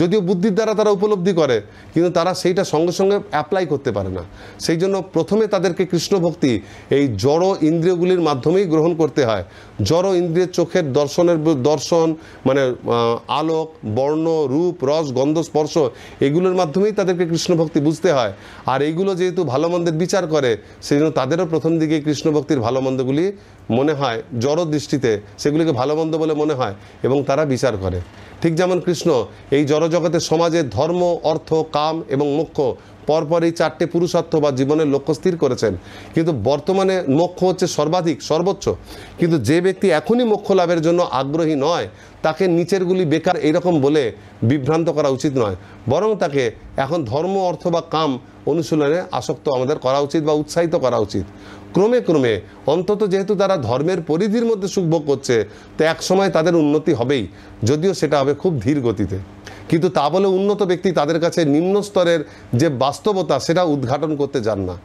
যদিও বুদ্ধির দ্বারা তারা উপলব্ধি করে, কিন্তু তারা সেইটা সঙ্গে সঙ্গে অ্যাপ্লাই করতে পারে না। সেই জন্য প্রথমে তাদেরকে কৃষ্ণ ভক্তি এই জড় ইন্দ্রিয়গুলির মাধ্যমেই গ্রহণ করতে হয়। জড় ইন্দ্রিয়ের চোখের দর্শনের দর্শন মানে আলোক, বর্ণ, রূপ, রস, গন্ধ, স্পর্শ, এগুলোর মাধ্যমেই তাদেরকে কৃষ্ণ ভক্তি বুঝতে হয়। আর এইগুলো যেহেতু ভালো মন্দের বিচার করে, সেই জন্য তাদেরও প্রথম দিকে কৃষ্ণ ভক্তির ভালো মন্দগুলি মনে হয়, জড় দৃষ্টিতে সেগুলিকে ভালো মন্দ বলে মনে হয় এবং তারা বিচার করে। ঠিক যেমন কৃষ্ণ, এই জড়জগতের সমাজে ধর্ম, অর্থ, কাম এবং মোক্ষ পরপর এই চারটে পুরুষার্থ বা জীবনের লক্ষ্য স্থির করেছেন। কিন্তু বর্তমানে মোক্ষ হচ্ছে সর্বাধিক, সর্বোচ্চ। কিন্তু যে ব্যক্তি এখনই মোক্ষ লাভের জন্য আগ্রহী নয়, তাকে নিচেরগুলি বেকার এরকম বলে বিভ্রান্ত করা উচিত নয়। বরং তাকে এখন ধর্ম, অর্থ বা কাম অনুশীলনে আসক্ত আমাদের করা উচিত বা উৎসাহিত করা উচিত। ক্রমে ক্রমে, অন্তত যেহেতু তারা ধর্মের পরিধির মধ্যে সুখভোগ করছে, তো এক সময় তাদের উন্নতি হবেই, যদিও সেটা হবে খুব ধীর গতিতে। কিন্তু তা বলে উন্নত ব্যক্তি তাদের কাছে নিম্ন স্তরের যে বাস্তবতা, সেটা উদ্ঘাটন করতে যান না।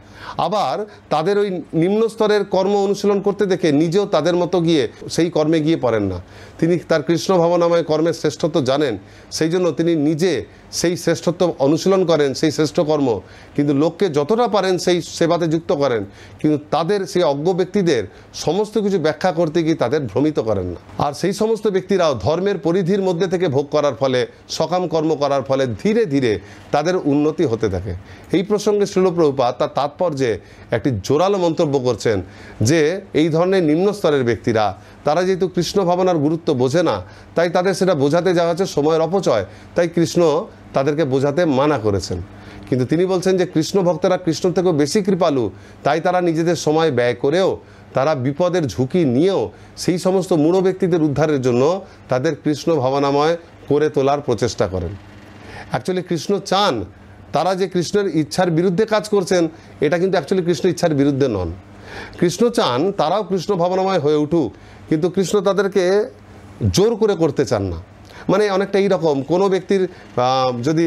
আবার তাদের ওই নিম্ন স্তরের কর্ম অনুশীলন করতে দেখে নিজেও তাদের মতো গিয়ে সেই কর্মে গিয়ে পড়েন না। তিনি তার কৃষ্ণ ভাবনাময় কর্মের শ্রেষ্ঠত্ব জানেন, সেই জন্য তিনি নিজে সেই শ্রেষ্ঠত্ব অনুশীলন করেন, সেই শ্রেষ্ঠ কর্ম। কিন্তু লোককে যতটা পারেন সেই সেবাতে যুক্ত করেন, কিন্তু তাদের সেই অজ্ঞ ব্যক্তিদের সমস্ত কিছু ব্যাখ্যা করতে গিয়ে তাদের ভ্রমিত করেন না। আর সেই সমস্ত ব্যক্তিরাও ধর্মের পরিধির মধ্যে থেকে ভোগ করার ফলে সকাম কর্ম করার ফলে ধীরে ধীরে তাদের উন্নতি হতে থাকে। এই প্রসঙ্গে শিলপ্রভুপা তার তাৎপর্যে একটি জোরালো মন্তব্য করছেন যে, এই ধরনের নিম্ন স্তরের ব্যক্তিরা, তারা যেহেতু কৃষ্ণ ভাবনার গুরুত্ব বোঝে না, তাই তাদের সেটা বোঝাতে যাওয়া হচ্ছে সময়ের অপচয়। তাই কৃষ্ণ তাদেরকে বোঝাতে মানা করেছেন। কিন্তু তিনি বলছেন যে, কৃষ্ণ ভক্তরা কৃষ্ণ থেকেও বেশি কৃপালু, তাই তারা নিজেদের সময় ব্যয় করেও, তারা বিপদের ঝুঁকি নিয়েও, সেই সমস্ত মূঢ় ব্যক্তিদের উদ্ধারের জন্য তাদের কৃষ্ণ ভাবনাময় করে তোলার প্রচেষ্টা করেন। অ্যাকচুয়ালি কৃষ্ণ চান, তারা যে কৃষ্ণের ইচ্ছার বিরুদ্ধে কাজ করছেন, এটা কিন্তু অ্যাকচুয়ালি কৃষ্ণ ইচ্ছার বিরুদ্ধে নন। কৃষ্ণ চান, তারাও কৃষ্ণ ভাবনাময় হয়ে উঠুক, কিন্তু কৃষ্ণ তাদেরকে জোর করে করতে চান না। মানে অনেকটা এইরকম, কোনো ব্যক্তির যদি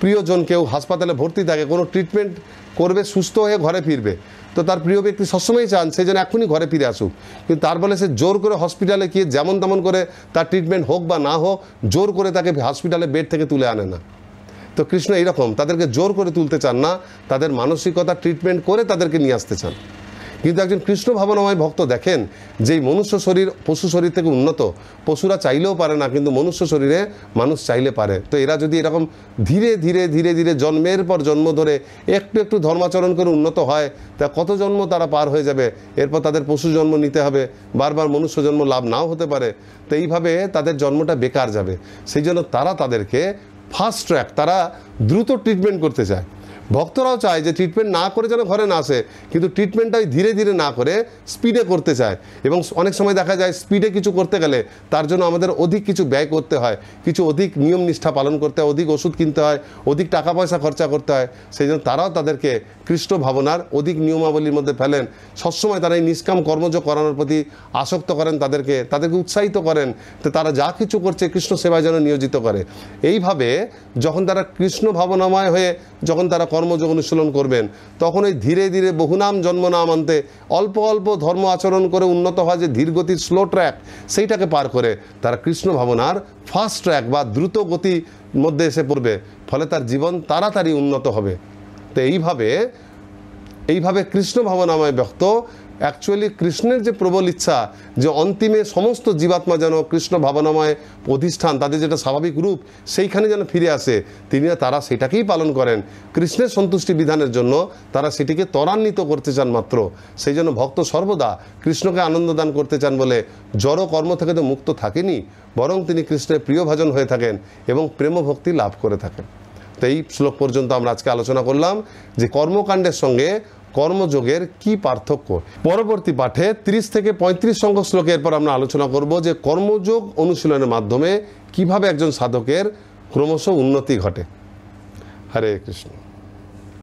প্রিয়জন কেউ হাসপাতালে ভর্তি থাকে, কোনো ট্রিটমেন্ট করবে, সুস্থ হয়ে ঘরে ফিরবে তো তার প্রিয় ব্যক্তি সবসময় চান সে যেন এখনই ঘরে ফিরে আসুক। কিন্তু তার বলে সে জোর করে হসপিটালে গিয়ে যেমন তেমন করে তার ট্রিটমেন্ট হোক বা না হোক, জোর করে তাকে হসপিটালে বেড থেকে তুলে আনে না। তো কৃষ্ণ এইরকম, তাদেরকে জোর করে তুলতে চান না, তাদের মানসিকতা ট্রিটমেন্ট করে তাদেরকে নিয়ে আসতে চান। কিন্তু একজন কৃষ্ণ ভাবনাময় ভক্ত দেখেন যে এই মনুষ্য শরীর পশু শরীর থেকে উন্নত, পশুরা চাইলেও পারে না, কিন্তু মনুষ্য শরীরে মানুষ চাইলে পারে। তো এরা যদি এরকম ধীরে ধীরে ধীরে ধীরে জন্মের পর জন্ম ধরে একটু একটু ধর্মাচরণ করে উন্নত হয়, তা কত জন্ম তারা পার হয়ে যাবে? এরপর তাদের পশু জন্ম নিতে হবে, বারবার মনুষ্য জন্ম লাভ নাও হতে পারে। তো এইভাবে তাদের জন্মটা বেকার যাবে। সেই জন্য তারা তাদেরকে ফাস্ট ট্র্যাক তারা দ্রুত ট্রিটমেন্ট করতে চায়। ভক্তরাও চায় যে ট্রিটমেন্ট না করে যেন ঘরে না আসে, কিন্তু ট্রিটমেন্টটাই ধীরে ধীরে না করে স্পিডে করতে চায়। এবং অনেক সময় দেখা যায় স্পিডে কিছু করতে গেলে তার জন্য আমাদের অধিক কিছু ব্যয় করতে হয়, কিছু অধিক নিয়ম নিষ্ঠা পালন করতে হয়, অধিক ওষুধ কিনতে হয়, অধিক টাকা পয়সা খরচা করতে হয়, সেই জন্য তারাও তাদেরকে কৃষ্ণ ভাবনার অধিক নিয়মাবলীর মধ্যে ফেলেন। সবসময় তারা এই নিষ্কাম কর্মজ করানোর প্রতি আসক্ত করেন তাদেরকে তাদেরকে উৎসাহিত করেন তো তারা যা কিছু করছে কৃষ্ণ সেবায় যেন নিয়োজিত করে। এইভাবে যখন তারা কৃষ্ণ ভাবনাময় হয়ে যখন তারা কর্মযোগ অনুশীলন করবেন, তখন এই ধীরে ধীরে বহুনাম জন্ম নাম আনতে অল্প অল্প ধর্ম আচরণ করে উন্নত হয় যে ধীরগতির স্লো ট্র্যাক, সেইটাকে পার করে তারা কৃষ্ণ ভাবনার ফাস্ট ট্র্যাক বা দ্রুত গতির মধ্যে এসে পড়বে। ফলে তার জীবন তাড়াতাড়ি উন্নত হবে। তো এইভাবে এইভাবে কৃষ্ণ ভাবনাময় ব্যক্ত। অ্যাকচুয়ালি কৃষ্ণের যে প্রবল ইচ্ছা, যে অন্তিমে সমস্ত জীবাত্মা যেন কৃষ্ণ ভাবনাময় অধিষ্ঠান তাদের যেটা স্বাভাবিক রূপ, সেইখানে যেন ফিরে আসে, তিনি তারা সেটাকেই পালন করেন। কৃষ্ণের সন্তুষ্টি বিধানের জন্য তারা সেটিকে ত্বরান্বিত করতে চান মাত্র। সেই জন্য ভক্ত সর্বদা কৃষ্ণকে আনন্দ দান করতে চান বলে জড় কর্ম থেকে তো মুক্ত থাকেনি, বরং তিনি কৃষ্ণের প্রিয় ভাজন হয়ে থাকেন এবং প্রেম ভক্তি লাভ করে থাকেন। এই শ্লোক পর্যন্ত আমরা আজকে আলোচনা করলাম যে কর্মকাণ্ডের সঙ্গে কর্মযোগের কি পার্থক্য। পরবর্তী পাঠে 30 থেকে পঁয়ত্রিশ সংখ্যক শ্লোকের পর আমরা আলোচনা করব যে কর্মযোগ অনুশীলনের মাধ্যমে কীভাবে একজন সাধকের ক্রমশ উন্নতি ঘটে। হরে কৃষ্ণ।